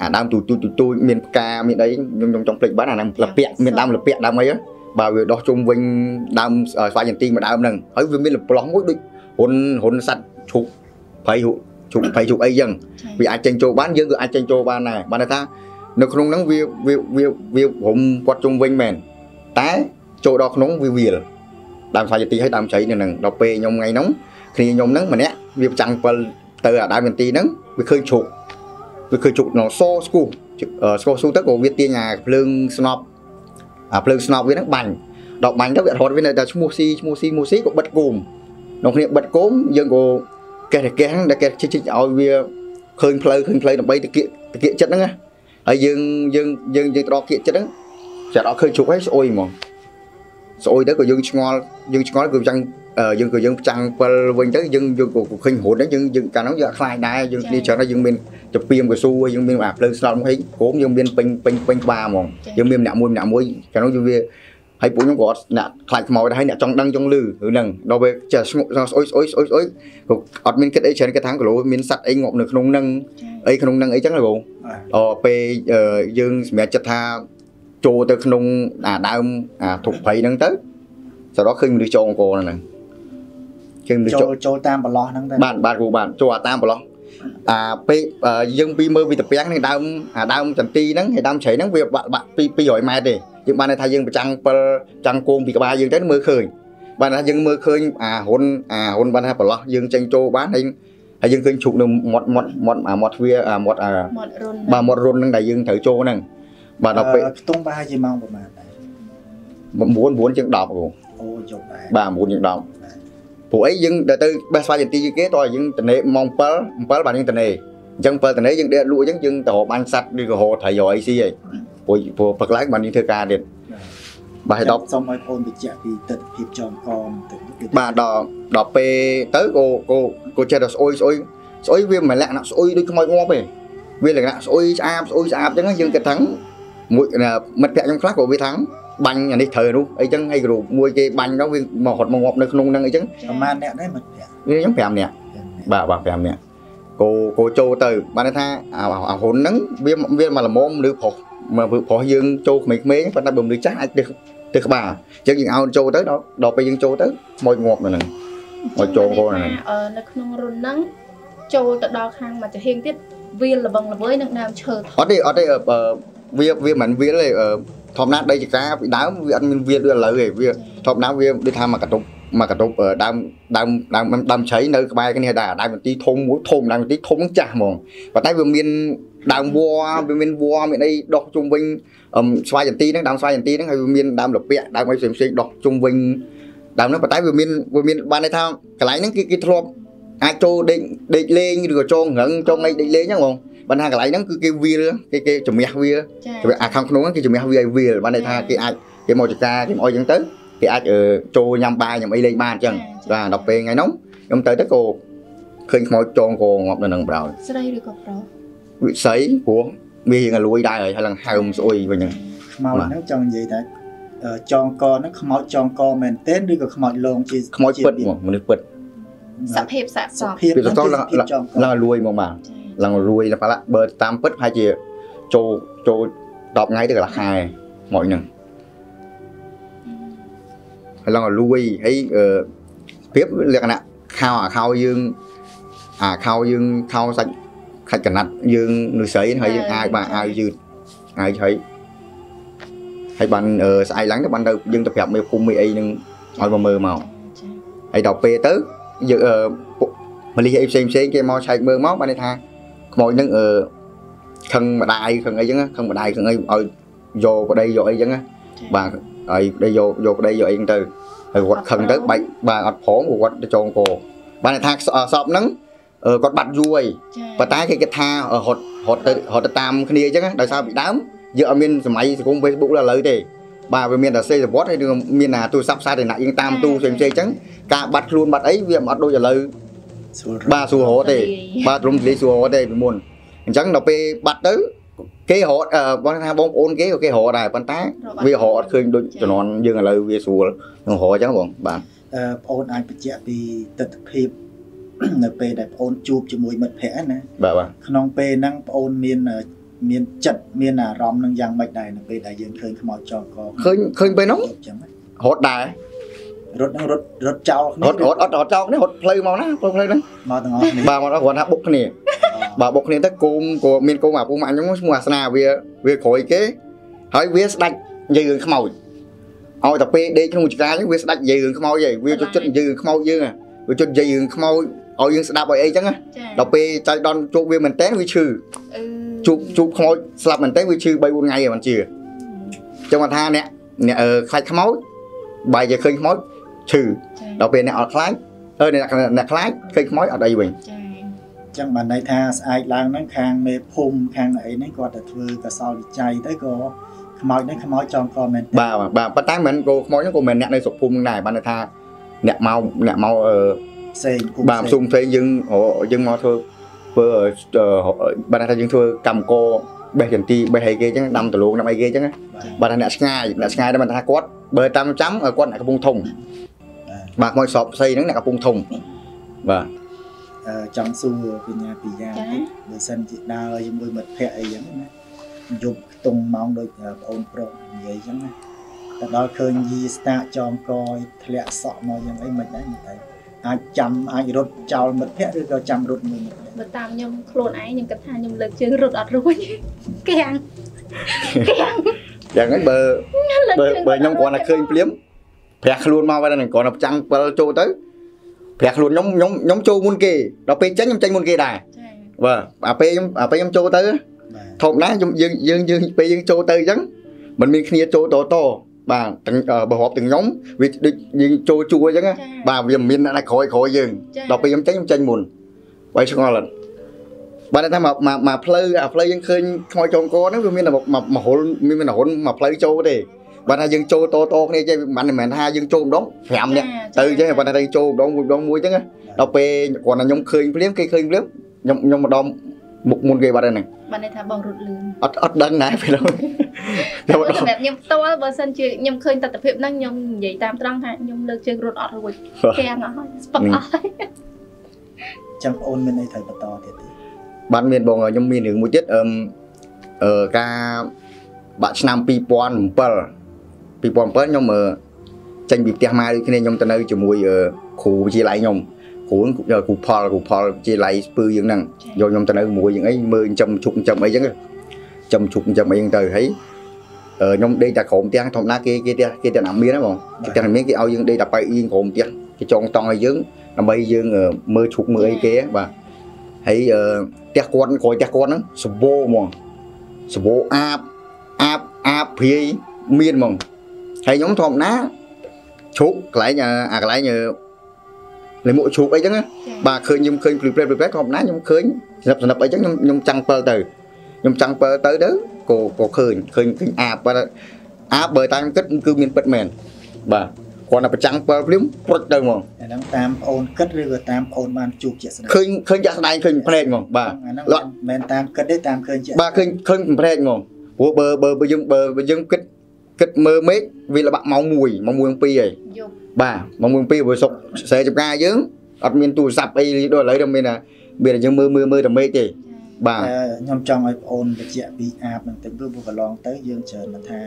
អាដើមទូទូទូទូមានផ្កាមានអីខ្ញុំខ្ញុំចង់ភ្លេចបាត់អាដើមលពាក់មានដើមលពាក់ដើមអីហ្នឹងបាទវាដោះជុំវិញដើមស្វាយចន្ទីមួយដើមហ្នឹងហើយវាមានលប្លោះមួយដូចហ៊ុនហ៊ុនសัตว์ឈុកភ័យជុកភ័យជុកអីចឹងវាអាចចេញចូលបានយើងក៏អាចចេញចូលបានដែរបានន័យថានៅក្នុងហ្នឹងវាវាវាវារុំគាត់ជុំវិញមែនតែចូលដល់ក្នុងវាវាលដើមស្វាយចន្ទីហើយដើមជ្រៃនៅហ្នឹងដល់ពេលខ្ញុំថ្ងៃហ្នឹង គ្នាខ្ញុំហ្នឹងម្នាក់វាប្រចាំង7ទៅអាដើមចន្ទីហ្នឹងវាឃើញឈុកវាឃើញជុកក្នុងសស្គូស្គូស៊ូទៅក៏វាទាញអាភ្លើងស្នប់អាភ្លើងស្នប់វាហ្នឹងបាញ់ដល់បាញ់ទៅវារត់វានៅតែឈ្មោះស៊ីឈ្មោះស៊ីឈ្មោះស៊ីក៏បិទគោមក្នុងគ្នាបិទគោមយើងក៏កេះតែកេះហ្នឹងដែលកេះជិះជិះឲ្យវាឃើញផ្លូវឃើញផ្លូវដើម្បីទៅគៀកទៅគៀកចិត្តហ្នឹងណាហើយយើងយើងយើងយើងត្រកគៀកចិត្តហ្នឹងចាត់អត់ឃើញជុកហើយស្អុយហ្មងស្អុយទៅក៏យើងឆ្ងល់យើងឆ្ងល់គឺចាំង យើងក៏យើងផ្ចាំង7វិញទៅយើងយើងក៏ឃើញរហូតហ្នឹងយើងយើងកាលហ្នឹងយើងអត់ខ្លាចដែរយើងគ្នាច្រើនហើយយើងមានទៅពីមកស៊ូយើងមានអាភ្លើងស្នល់មកហីគោមយើងមានពេញពេញពេញក្បាលហ្មងយើងមានម្នាក់មួយម្នាក់មួយកាលនោះយើងវាហើយពួកខ្ញុំក៏អត់អ្នកខ្លាចខ្មោចដែរហើយអ្នកចង់ដឹងចង់លឺឬហ្នឹងដល់ពេលចេះស្ងក់ស្អុយស្អុយស្អុយស្អុយក៏អត់មានគិតអីច្រើនគិតថាគីឡូមានសัตว์អីងាប់នៅក្នុងហ្នឹងអីក្នុងហ្នឹងអីចឹងហ៎បងអូពេលយើងសម្រាប់ចិត្តថាចូលទៅក្នុងអាដើមអាធុកព្រៃហ្នឹងទៅសរុបឃើញមនុស្សចងកហ្នឹងឃើញមនុ ស្សចូលចូលតាមប្រឡោះហ្នឹងទៅបាទបាទគ្រូបាទចូលតាមប្រឡោះអាពេលយើងពីមើលវិទ្យានេះដើមអាដើមចន្ទីហ្នឹងហើយដើមជ្រៃហ្នឹងវាបាក់បាក់ពី200ម៉ែត្រទេយើងបានថាយើងប្រចាំង7ចាំងគោមពីក្បាលយើងទៅមើលឃើញបានថាយើងមើលឃើញអាហ៊ុនអាហ៊ុនបានថាប្រឡោះយើងចេញចូលបានហើយហើយយើងឃើញជ្រុកនៅមាត់មាត់មាត់អាមាត់ទ្វាអាមាត់អាមាត់រុនបាទមាត់រុនហ្នឹងដែលយើងត្រូវចូលហ្នឹងបាទដល់ពេលខ្ទង់ប្រហែលជាម៉ោងប្រហែលដែរ9 9ជាង10គ្រូអូយប់ដែរបាទ9ជាង10 ព្រោះអីយើងដល់ទៅបេះស្វាយចន្ទីគេតោះយើងតនេម៉ោង7 7បាទយើងតនេអញ្ចឹង7តនេយើងដេកលក់អញ្ចឹងយើងទៅរកបាញ់សัตว์ឬក៏រកត្រីរកអីស៊ីហីព្រោះព្រោះព្រឹកឡើងបានយើងធ្វើការទៀតបាទដល់សូមឲ្យបងបញ្ជាក់ពីទស្សនវិជ្ជាចំកមទៅបាទដល់ដល់ពេលទៅក៏ក៏ក៏ចេះតែស្អុយស្អុយស្អុយវាមិនលក្ខណៈស្អុយដូចខ្មោចងាប់ទេវាលក្ខណៈស្អុយស្អាតស្អុយស្អាតអញ្ចឹងយើងគិតថាមួយមិត្តភក្តិខ្ញុំខ្លះក៏វាថា បាញ់អានេះត្រូវនោះអីចឹងហើយគ្រូមួយគេបាញ់ទៅវាមកហត់មកងាប់នៅក្នុងហ្នឹងអីចឹងប្រហែលអ្នកដែរមិត្តភក្តិវាខ្ញុំ5នាក់បាទបាទ5នាក់គោគោចូលទៅបានថាអាហ៊ុនហ្នឹងវាវាមកល្មមឬប្រុសមកប្រុសយើងចូលក្មេងៗប៉ុន្តែបើមនុស្សចាស់អាចទៅទៅក្បាលអញ្ចឹងយើងឲ្យចូលទៅដល់ដល់ពេលយើងចូលទៅខ្មោចងាប់នៅហ្នឹងមកចូលកូនហ្នឹងនៅក្នុងរុនហ្នឹងចូលទៅដល់ខាងមកចាហៀងទៀតវាលលបងល្វើយនឹងដើមឈើអត់ទេអត់ទេវាវាមិនវាទេ ធម្មតាដីចកាពីដើមវាអត់មានវាដូចឥឡូវទេវាធម្មតាវាដូចថាមកកតុបមកកតុបដើមដើមដើមដើមជ្រៃនៅក្បែរគ្នាដែរដើមមន្ទីរធំមួយធំដើមមន្ទីរធំហ្នឹងចាស់ហ្មងប៉ុន្តែវាមានដើមវល្លិវាមានវល្លិមានអីដុះជុំវិញស្វាយចន្ទីហ្នឹងដើមស្វាយចន្ទីហ្នឹងហើយវាមានដើមលពាក់ដើមអីផ្សេងផ្សេងដុះជុំវិញដើមហ្នឹងប៉ុន្តែវាមានវាមានបានន័យថាកន្លែងហ្នឹងគេគេធ្លាប់អាចចូលដេកដេកលេងឬក៏ចងរឹងចងអីដេកលេងហ្នឹងហ្មង បានថាកន្លែងហ្នឹងគឺគេវាលគេគេជំនះវាអាខាងក្នុងហ្នឹងគេជំនះវាឲ្យវាលបានន័យថាគេអាចគេមកចការគេមកអុយអញ្ចឹងទៅគេអាចចូលញ៉ាំបាយញ៉ាំអីលេងបានអញ្ចឹងបាទដល់ពេលថ្ងៃហ្នឹងខ្ញុំទៅទៅក៏ឃើញខ្មោចចងកងាប់នៅនឹងប្រោយស្រីឬក៏ប្រុសវិស័យព្រោះវារៀងលួយដែរហើយឡើងហើមស្អុយវិញហ្នឹងខ្មោចហ្នឹងចង់និយាយថាចងកហ្នឹងខ្មោចចងកមែនទែនឬក៏ខ្មោចលងជាខ្មោចពិតមកមនុស្សពិតសភាពសាកសពភាពទៅឡើងលួយមកបាទ ឡើងលួយដល់បើតាមពិតប្រហែលជាចូលចូល10ថ្ងៃទៅកន្លះខែមកហ្នឹងហើយឡើងលួយហើយភាពលក្ខណៈខោអាខោយើងអាខោយើងខោសាច់ខាច់កណាត់យើងនៅស្រីហើយយើងអាវបាទអាវយឺតអាវហើយហើយបានស្អែកឡើងទៅបានទៅយើងទៅប្រាប់មេភូមិមេអីនឹងឲ្យមកមើលមកហើយដល់ពេលទៅយើងអឺមលិះអីផ្សេងផ្សេងគេមកឆែកមើលមកបានន័យថា ខ្មោចនឹងអឺខឹងម្ដាយខឹងអីចឹងខឹងម្ដាយខឹងអីឲ្យយកប្តីយកអីចឹងបាទហើយប្តីយកយកប្តីយកអីចឹងទៅហើយគាត់ខឹងទៅបាច់បាទអត់ព្រមគាត់ទៅចងកបានន័យថាសពហ្នឹងគាត់បាត់យូរហើយប៉ុន្តែគេគិតថារត់រត់ទៅរត់ទៅតាមគ្នាអញ្ចឹងដោយសារពីដើមយើងអត់មានសម័យសង្គម Facebook ឡើយឥឡូវទេបាទវាមានតែសេសវត្តហើយមានអាទូរស័ព្ទសាធារណៈយើងតាមទូផ្សេងផ្សេងអញ្ចឹងការបាត់ខ្លួនបាត់អីវាមិនអត់ដូចឥឡូវ បាទសួររត់ទេបាទរំលីសួររត់ទេពីមុនអញ្ចឹងដល់ពេលបាត់ទៅគេរត់បងថាបងប្អូនគេក៏គេរត់ដែរប៉ុន្តែវារត់អត់ឃើញដូចជំនាន់យើងឥឡូវវាស្រួលនឹងរត់អញ្ចឹងបងបាទអឺបងប្អូនអាចបញ្ជាក់ពីទស្សនវិជ្ជានៅពេលដែលបងអូនជួបជាមួយមិត្តភ័ក្តិណាបាទបាទក្នុងពេលហ្នឹងបងអូនមានមានចិត្តមានអារម្មណ៍នឹងយ៉ាងម៉េចដែរនៅពេលដែលយើងឃើញខ្មោចចងកឃើញឃើញពេលហ្នឹងអញ្ចឹងណារត់ដែរ រត់ហ្នឹងរត់រត់ចោលគ្នារត់រត់អត់រត់ចោលគ្នារត់ផ្លូវមកណាផ្លូវផ្លូវហ្នឹងមកទាំងអស់គ្នាបាទមកដល់គ្រាន់ថាបុកគ្នាបាទបុកគ្នាទៅគោមក៏មានកូនអាពូម៉ាក់ខ្ញុំឈ្មោះអាសនាវាវាក្រួយគេហើយវាស្ដាច់និយាយរឿងខ្មោចឲ្យតែពេលដេកក្នុងចកាហ្នឹងវាស្ដាច់និយាយរឿងខ្មោចហីវាចិត្តចិត្តនិយាយរឿងខ្មោចយើងហ៎វាចិត្តនិយាយរឿងខ្មោចឲ្យយើងស្ដាប់ឲ្យអីចឹងណាចាដល់ពេលចៃដនជោគវាមែនតើវាឈឺអឺជោគជោគខ្មោចស្លាប់មែនតើវាឈឺ3 4ថ្ងៃហើយមិនជឿចឹងគាត់ថាអ្នកអ្នកអឺខ្លាចខ្មោចបាយជាឃើញខ្មោច ឈឺចាដល់ពេលអ្នកអត់ខ្លាចអឺអ្នកអ្នកខ្លាចឃើញខ្មោចអត់អីវិញចាចឹងបានន័យថាស្អែកឡើងហ្នឹងខាងមេភូមិខាងអីហ្នឹងគាត់តែធ្វើកសលវិច័យទៅក៏ខ្មោចហ្នឹងខ្មោចចងកមែនទេបាទបាទប៉ុន្តែមិនមែនគោខ្មោចហ្នឹងក៏មិនមែនអ្នកនៅស្រុកភូមិហ្នឹងដែរបានន័យថាអ្នកមកអ្នកមកអឺផ្សេងភូមិបាទផ្សុំផ្សេងយើងអូយើងមកធ្វើធ្វើអឺបានន័យថាយើងធ្វើកម្មកោបេះចន្ទីបេះអីគេចឹងដាំដលងដាំអីគេចឹងណាបាទបាទថាអ្នកឆ្ងាយអ្នកឆ្ងាយដែរបានថាគាត់បើតាមចាំគាត់អ្នកកំពុងធំ បាទខ្មោចសពផ្សេងហ្នឹងអ្នកកំពុងធំបាទអឺចង់សួរបញ្ញាពីយ៉ាងតិចបើសិនជាដើរជាមួយមិត្តភ័ក្តិអីចឹងណាយប់ខ្ទង់ម៉ោងដូចបងអូនប្រុសនិយាយចឹងណាតែដល់ឃើញយីស្តាកចងកយធ្លាក់សក់មកយ៉ាងអីមិនដែរមិនដែរអាចចាំអាចរត់ចោលមិត្តភ័ក្តិឬក៏ចាំរត់មួយមិត្តភ័ក្តិបើតាមខ្ញុំខ្លួនឯងខ្ញុំគិតថាខ្ញុំលើកជើងរត់អត់រួចកាំងកាំងយ៉ាងហ្នឹងបើលើកបើជើងបើខ្ញុំគ្រាន់តែឃើញភ្លាម ប្រះខ្លួនមកវិញហ្នឹងគ្រាន់តែចាំង7ចូលទៅប្រះខ្លួនខ្ញុំខ្ញុំខ្ញុំចូលមុនគេដល់ពេលចេញខ្ញុំចេញមុនគេដែរចាបាទអាពេលខ្ញុំអាពេលខ្ញុំចូលទៅបាទធម្មតាខ្ញុំយើងយើងយើងពេលយើងចូលទៅអញ្ចឹងมันមានគ្នាចូលតតបាទទាំងអឺបើរាប់ទាំងខ្ញុំវាដូចយើងចូលជួអញ្ចឹងណាបាទវាមិនមានអ្នកណាក្រោយក្រោយយើងចាដល់ពេលខ្ញុំចេញខ្ញុំចេញមុនបើឆ្ងល់អត់បាទតែថាមកមកមកផ្លូវអាផ្លូវយើងឃើញខ្មោចចងកហ្នឹងវាមានតែមកមហុលមានមានរហុនមកផ្លូវចូលទេ បាទថាយើងចូលតតគ្នាចេះមិនមែនថាយើងចូលម្ដង5នាក់ទៅចេះបាទថាយើងចូលម្ដងមួយម្ដងមួយអញ្ចឹងណាដល់ពេលគ្រាន់តែខ្ញុំឃើញភ្លាមគេឃើញភ្លាមខ្ញុំខ្ញុំម្ដងមុខមុនគេបាត់ហើយហ្នឹងបានន័យថាបងរត់លឿនអត់អត់ដឹងដែរពេលនោះតែខ្ញុំអត់សម្រាប់ខ្ញុំផ្ទាល់បើសិនជាខ្ញុំឃើញទស្សនវិជ្ជាហ្នឹងខ្ញុំនិយាយតាមត្រង់ថាខ្ញុំលើកជើងរត់អត់រួចកាំងអស់ហើយស្ពឹកអស់ហើយចឹងបងអូនមានអីត្រូវបន្តទៀតទេបានមានបងខ្ញុំមានរឿងមួយទៀតអឺមអឺការបាក់ឆ្នាំ2007 2007ខ្ញុំអឺចេញពីផ្ទះម៉ែដូចគ្នាខ្ញុំទៅនៅជាមួយអឺគ្រូវិទ្យាល័យខ្ញុំគ្រូគ្រូផលគ្រូផលវិទ្យាល័យស្ពឺយើងហ្នឹងយកខ្ញុំទៅនៅមួយយ៉ាងអីមើលចិញ្ចឹមជុកចិញ្ចឹមអីចឹងចិញ្ចឹមជុកចិញ្ចឹមអីចឹងទៅហើយអឺខ្ញុំដេកតែក្រោមផ្ទះធម្មតាគេគេផ្ទះគេផ្ទះណាមានហ្នឹងបងគេផ្ទះណាមានគេឲ្យយើងដេកតែប៉ៃអ៊ីក្រោមផ្ទះគេចងតង់ឲ្យយើងដើម្បីយើងអឺមើលជុកមើលអីគេបាទហើយអឺផ្ទះគាត់ក្រោយផ្ទះគាត់ហ្នឹងសបោហ្មងសបោអាបអាបអាបព្រាយមានហ្មង ហើយខ្ញុំធម្មតាឈូកកន្លែងអាអាកន្លែងអឺលេមួកឈូកអីចឹងណាបាទឃើញខ្ញុំឃើញព្រឺព្រែព្រឺព្រែធម្មតាខ្ញុំឃើញស្និបស្និបអីចឹងខ្ញុំខ្ញុំចាំងពិលទៅខ្ញុំចាំងពិលទៅទៅក៏ក៏ឃើញឃើញឃើញអាបបាទអាបបើតាមខ្ញុំគិតគឺមានពិតមែនបាទគាត់តែប្រចាំងពិលភ្លាមព្រុចទៅហ្មងអាហ្នឹងតាមបងអូនគិតឬក៏តាមបងអូនបានជួបជាក់ស្ដែងឃើញឃើញចាក់ស្ដែងឃើញភ្នែកហ្មងបាទអាហ្នឹងលក់មិនមែនតាមគិតទេតាមឃើញជាក់បាទឃើញឃើញកំព្រែកហ្មងព្រោះបើបើបើយើងបើបើយើងគិត គិតមើលមេឃវាល្បាក់ម៉ោង1ម៉ោង1 2ហើយយប់បាទម៉ោង1 2ព្រោះសុកស្រែចំការយើងអត់មានទូរស័ព្ទអីដូចឥឡូវទៅមានតែមានតែយើងមើលមើលមើលតែមេឃទេបាទតែខ្ញុំចង់ឲ្យបងអូនបញ្ជាក់ពីអាបហ្នឹងទៅព្រោះកន្លងទៅយើងច្រើនមកថា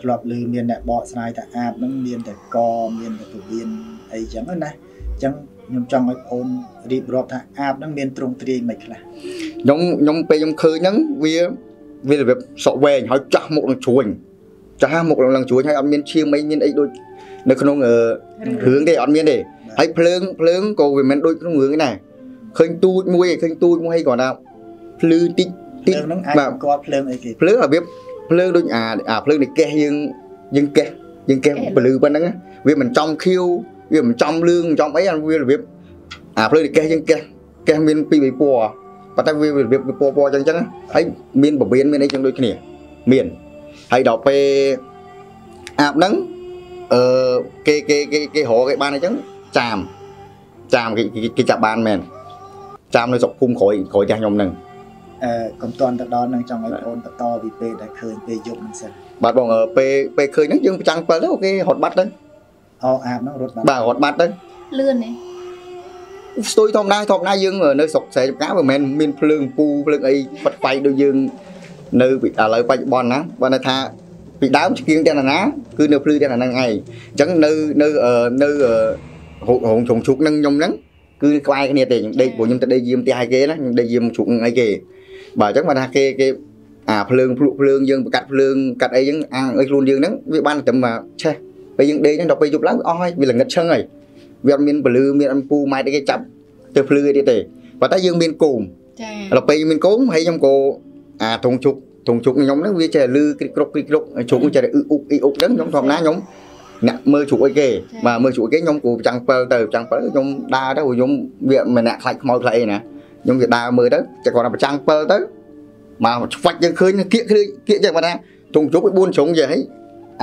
ធ្លាប់ឮមានអ្នកបកស្រាយថាអាបហ្នឹងមានតែកមានតែពវៀនអីចឹងណាអញ្ចឹងខ្ញុំចង់ឲ្យបងអូនរៀបរាប់ថាអាបហ្នឹងមានទ្រង់ទ្រាយមិនខ្លះខ្ញុំខ្ញុំពេលខ្ញុំឃើញហ្នឹងវាវារបៀបសក់វែងហើយចាស់មុខនឹងជ្រួញ ចាស់មុខនឹងជ្រួញហើយអត់មានឈាមអីមានអីដូចនៅក្នុងអឺរឿងទេអត់មានទេហើយភ្លើងភ្លើងក៏វាមិនដូចក្នុងរឿងទេណាឃើញទូចមួយឯងឃើញទូចមួយហើយគាត់ថាភ្លឺតិចភ្លើងហ្នឹងអាចបាទបង្គាប់ភ្លើងអីគេភ្លើងរបៀបភ្លើងដូចអាអាភ្លើងនៃកេះយើងយើងកេះយើងកេះពលឺប៉ុណ្ណឹងណាវាមិនចំខៀវវាមិនចំលឿងមិនចំអីអាវារបៀបអាភ្លើងនៃកេះយើងកេះកេះមានពីរបីពណ៌ប៉ុន្តែវារបៀបវាពណ៌ពណ៌អញ្ចឹងអញ្ចឹងណាហើយមានបបៀនមានអីចឹងដូចគ្នាមាន ហើយដល់ពេលអាបហ្នឹងអឺគេគេគេគេរកគេបានអញ្ចឹងចាមចាមគេគេគេចាប់បានមែនចាមនៅស្រុកភូមិក្រោយក្រោយផ្ទះខ្ញុំហ្នឹងអឺកុំតន់ទៅដល់នឹងចង់ឲ្យបងអូនបន្តពីពេលដែលឃើញពេលយប់ហ្នឹងសិនបាទបងអឺពេលពេលឃើញហ្នឹងយើងប្រចាំង7ទៅអូខេរត់បាត់ទៅអោអាបហ្នឹងរត់បាត់បាទរត់បាត់ទៅលឿនទេស្ទួយធម្មតាធម្មតាយើងនៅស្រុកស្រែចម្ការមិនមែនមានភ្លើងពូភ្លើងអីបិទផ្ទៃដូចយើង នៅពីឥឡូវបច្ចុប្បន្នណាបើន័យថាពីដើមឆ្កៀងទាំងណាគឺនៅភ្លឺទាំងហ្នឹងឯងអញ្ចឹងនៅនៅអឺនៅអឺរោងជុងជុកហ្នឹងខ្ញុំហ្នឹងគឺក្បែរគ្នាទេខ្ញុំដេកព្រោះខ្ញុំទៅដេកយាមផ្ទះឲ្យគេណាខ្ញុំដេកយាមជុកហ្នឹងឲ្យគេបាទអញ្ចឹងបើថាគេគេអាភ្លើងភ្លក់ភ្លើងយើងបកាត់ភ្លើងកាត់អីហ្នឹងអាងឲ្យខ្លួនយើងហ្នឹងវាបានតែមកឆេះពេលយើងដេកហ្នឹងដល់ពេលយប់ឡើងវាអស់ហើយវាល្ងិតឈឹងហើយវាអត់មានពលឺមានអំពូម៉ែតអីគេចាប់ទៅភ្លឺអីទៀតទេប៉ុន្តែយើងមានគោមចាដល់ពេលមានគោមហើយខ្ញុំក៏ អាធុងជុកធុងជុកខ្ញុំហ្នឹងវាចេះលឺគ្រិកគ្រុកគ្រិកគ្រុកជុកចេះអ៊ឺអ៊ុកអ៊ីអ៊ុកហ្នឹងខ្ញុំធម្មតាខ្ញុំអ្នកមើលជុកអីគេបាទមើលជុកអីគេខ្ញុំគូចាំងពិលទៅចាំងពិលខ្ញុំដើរទៅព្រោះខ្ញុំវាមិនអ្នកខ្លាចខ្មោចខ្លាចអីណាខ្ញុំវាដើរមើលទៅតែគាត់តែចាំងពិលទៅមកឆ្វាច់យើងឃើញគៀកឃើញគៀកចឹងបាទថាធុងជុកវា4ជ្រុងយាយហើយ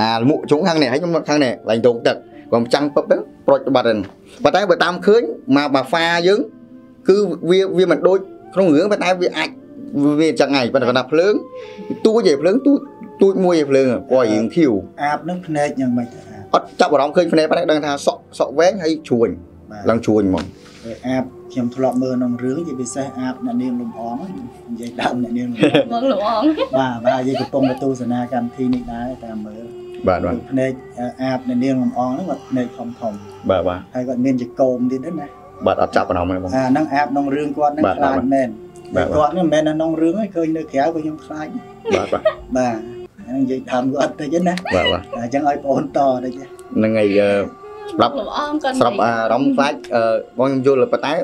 អាលមុខជ្រុងខាងនេះហើយខ្ញុំខាងនេះឡើងទងទឹកគាត់ចាំងពឹបទៅប្រូចបាត់ហ្នឹងប៉ុន្តែបើតាមឃើញមកមកហ្វាយើងគឺវាវាមិនដូចក្នុងរឿងប៉ុន្តែវាអាច វាចឹងហើយប៉ុន្តែគាត់ថាភ្លើងទូចឯភ្លើងទូចទូចមួយឯភ្លើងគាត់រៀងធៀវអាបនឹងភ្នែកយ៉ាងម៉េចទៅអាបអត់ចាប់អារម្មណ៍ឃើញភ្នែកប៉ុន្តែដឹងថាសក់សក់វែងហើយជ្រួញបាទឡើងជ្រួញហ្មងហើយអាបខ្ញុំធ្លាប់មើលក្នុងរឿងជាពិសេសអាបអ្នកនាងលំអងនិយាយដើមអ្នកនាងលំអងបងលោកអងបាទបាទយើងកំពុងទៅទស្សនាកម្មវិធីនេះដែរតាមមើលបាទបាទភ្នែកអាបអ្នកនាងលំអងហ្នឹងគាត់ភ្នែកធំធំបាទបាទហើយគាត់មានចកោមទៀតហ្នឹងណាបាទអត់ចាប់អារម្មណ៍ទេបងអាហ្នឹងអាបក្នុងរឿងគាត់ហ្នឹងបាទខ្លាចបាទមែន បាទគាត់ហ្នឹងមិនមែននៅក្នុងរឿងទេឃើញនៅក្រៅក៏ខ្ញុំខ្លាចបាទបាទបាទហ្នឹងនិយាយដើមគាត់តិចណាបាទបាទអញ្ចឹងឲ្យបងអូនតតិចហ្នឹងហើយអឺស្រាប់លោកអងក៏ស្រាប់អារម្មណ៍ខ្លាចអឺបងខ្ញុំយល់ប៉ុន្តែ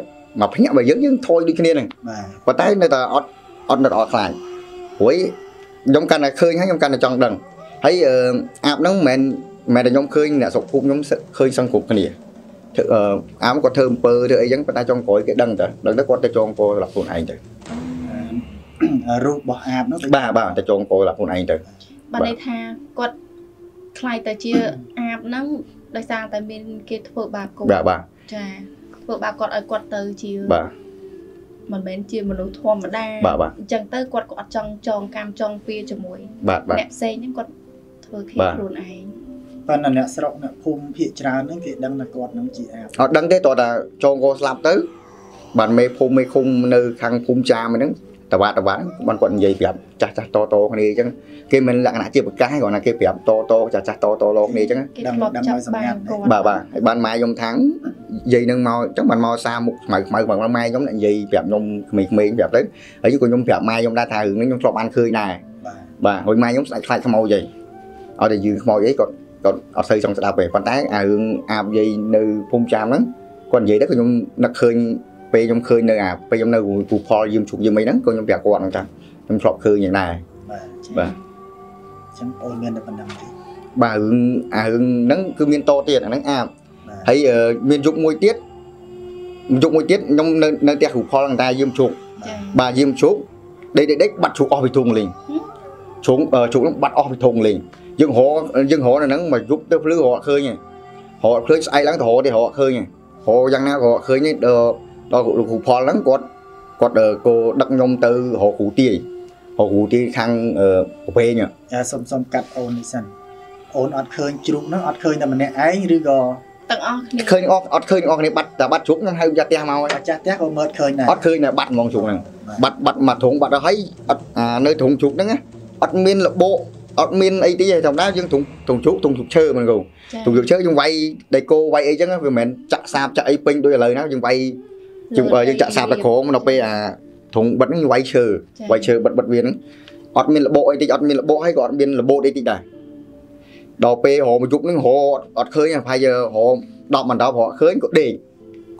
មកភ្ញាក់បើយើងយើងថយដូចគ្នាហ្នឹងបាទប៉ុន្តែនៅតែអត់អត់នៅតែអត់ខ្លាចព្រោះខ្ញុំកាន់តែឃើញហើយខ្ញុំកាន់តែចង់ដឹងហើយអឺអាបហ្នឹងមិនមែនមិនមែនតែខ្ញុំឃើញអ្នកស្រុកភូមិខ្ញុំឃើញសឹងគ្រប់គ្នាធ្វើ អឺអាបគាត់ធ្វើអំពើធ្វើអីចឹងប៉ុន្តែចុងក្រោយគេដឹងទៅដឹងទៅគាត់ទៅចងពោសម្រាប់ខ្លួនឯងទៅអឺរូបរបស់អាបហ្នឹងដូចបាទបាទទៅចងពោសម្រាប់ខ្លួនឯងទៅបានន័យថាគាត់ខ្លាយទៅជាអាបហ្នឹងដោយសារតែមានគេធ្វើបាបគាត់បាទបាទចាធ្វើបាបគាត់ឲ្យគាត់ទៅជាបាទមិនមែនជាមនុស្សធម្មតាបាទបាទអញ្ចឹងទៅគាត់ក៏អត់ចង់ចងកម្មចងពៀជាមួយបាទបាទអ្នកផ្សេងហ្នឹងគាត់ធ្វើខេបាទខ្លួនឯង ប៉ុន្តែអ្នកស្រុកអ្នកភូមិភាគច្រើនហ្នឹងគេដឹងថាគាត់ហ្នឹងជាអាបអត់ដឹងទេតោះតែចងកស្លាប់ទៅបានមេភូមិមេឃុំនៅខាងភូមិចាមហ្នឹងតវ៉ាតវ៉ាបានគាត់និយាយប្រាប់ចាស់ចាស់តតគ្នាអញ្ចឹងគេមិនលក្ខណៈជាប្រកាសគាត់ណាគេប្រាប់តតចាស់ចាស់តតលោកគ្នាអញ្ចឹងគេធ្លាប់ចាប់បានគាត់បាទបាទហើយបានម៉ែខ្ញុំថាងនិយាយនឹងមកអញ្ចឹងបានមកសារមុខខ្មៅខ្មៅបងម៉ែខ្ញុំនិយាយប្រាប់ខ្ញុំក្មេងៗប្រាប់ទៅហើយក៏ខ្ញុំប្រាប់ម៉ែខ្ញុំដែរថារឿងនេះខ្ញុំធ្លាប់បានឃើញដែរបាទបាទហើយម៉ែខ្ញុំស្ដាច់ខ្លាចខ្មោចហីឲ្យតែយើងខ្មោចអីគាត់ គាត់អត់សូវចង់ស្ដាប់ទេប៉ុន្តែអារឿងអាបយាយនៅភូមិចាមហ្នឹងគាត់និយាយទៅក៏ខ្ញុំនឹកឃើញពេលខ្ញុំឃើញនៅអាពេលខ្ញុំនៅពូផលយាមជុកយាមអីហ្នឹងក៏ខ្ញុំប្រាប់គាត់ហ្នឹងចាខ្ញុំធ្លាប់ឃើញយ៉ាងដែរបាទបាទអញ្ចឹងអូនមានតែប៉ុណ្្នឹងទេបាទរឿងអារឿងហ្នឹងគឺមានតទៀតអាហ្នឹងអាបបាទហើយអឺមានយុគមួយទៀតយុគមួយទៀតខ្ញុំនៅនៅផ្ទះគ្រូផលហ្នឹងតែយាមជុកចាបាទយាមជុកដេកដេកដេកបាត់ជុកអស់ពីធុងលេងហឹមជុកអឺជុកហ្នឹងបាត់អស់ពីធុងលេង យើងរកយើងរកនៅហ្នឹងមកយប់ទៅភ្លឺរកអត់ឃើញទេរកអត់ឃើញស្អែកឡើងទៅរកទេរកអត់ឃើញទេរកយ៉ាងណាក៏អត់ឃើញទេដល់ដល់លោកគ្រូផលហ្នឹងគាត់គាត់អឺក៏ដឹកខ្ញុំទៅរកគ្រូទាយរកគ្រូទាយខាងអឺប្រភេងចាសុំសុំកាត់អូននេះសិនអូនអត់ឃើញជ្រូកហ្នឹងអត់ឃើញតែម្នាក់ឯងឬក៏ទាំងអស់គ្នាឃើញអស់អត់ឃើញអស់គ្នាបាត់តែបាត់ជុកហ្នឹងហៅចាស់ផ្ទះមកហើយអាចាស់ផ្ទះក៏មើលឃើញដែរអត់ឃើញតែបាត់ហ្មងជុកហ្នឹងបាត់បាត់មកធុងបាត់ទៅហើយអត់អានៅធុងជុកហ្នឹងណាអត់មានលបោ អត់មានអីទេធម្មតាយើងធុងធុងជុកធុងជុកឈើមិនគូចាធុងជុកឈើយើងវាយដៃគោវាយអីចឹងណាវាមិនមែនចាក់សាបចាក់អីពេញដូចឥឡូវណាយើងវាយយើងយើងចាក់សាបតែក្រមដល់ពេលអាធុងបិទហ្នឹងវាយឈើវាយឈើបិទបិទវាហ្នឹងអត់មានលបោអីតិចអត់មានលបោហើយក៏អត់មានលបោអីតិចដែរដល់ពេលរមកយប់ហ្នឹងរអត់ឃើញប្រហែលជារ10មិនដល់រកឃើញក៏ដេក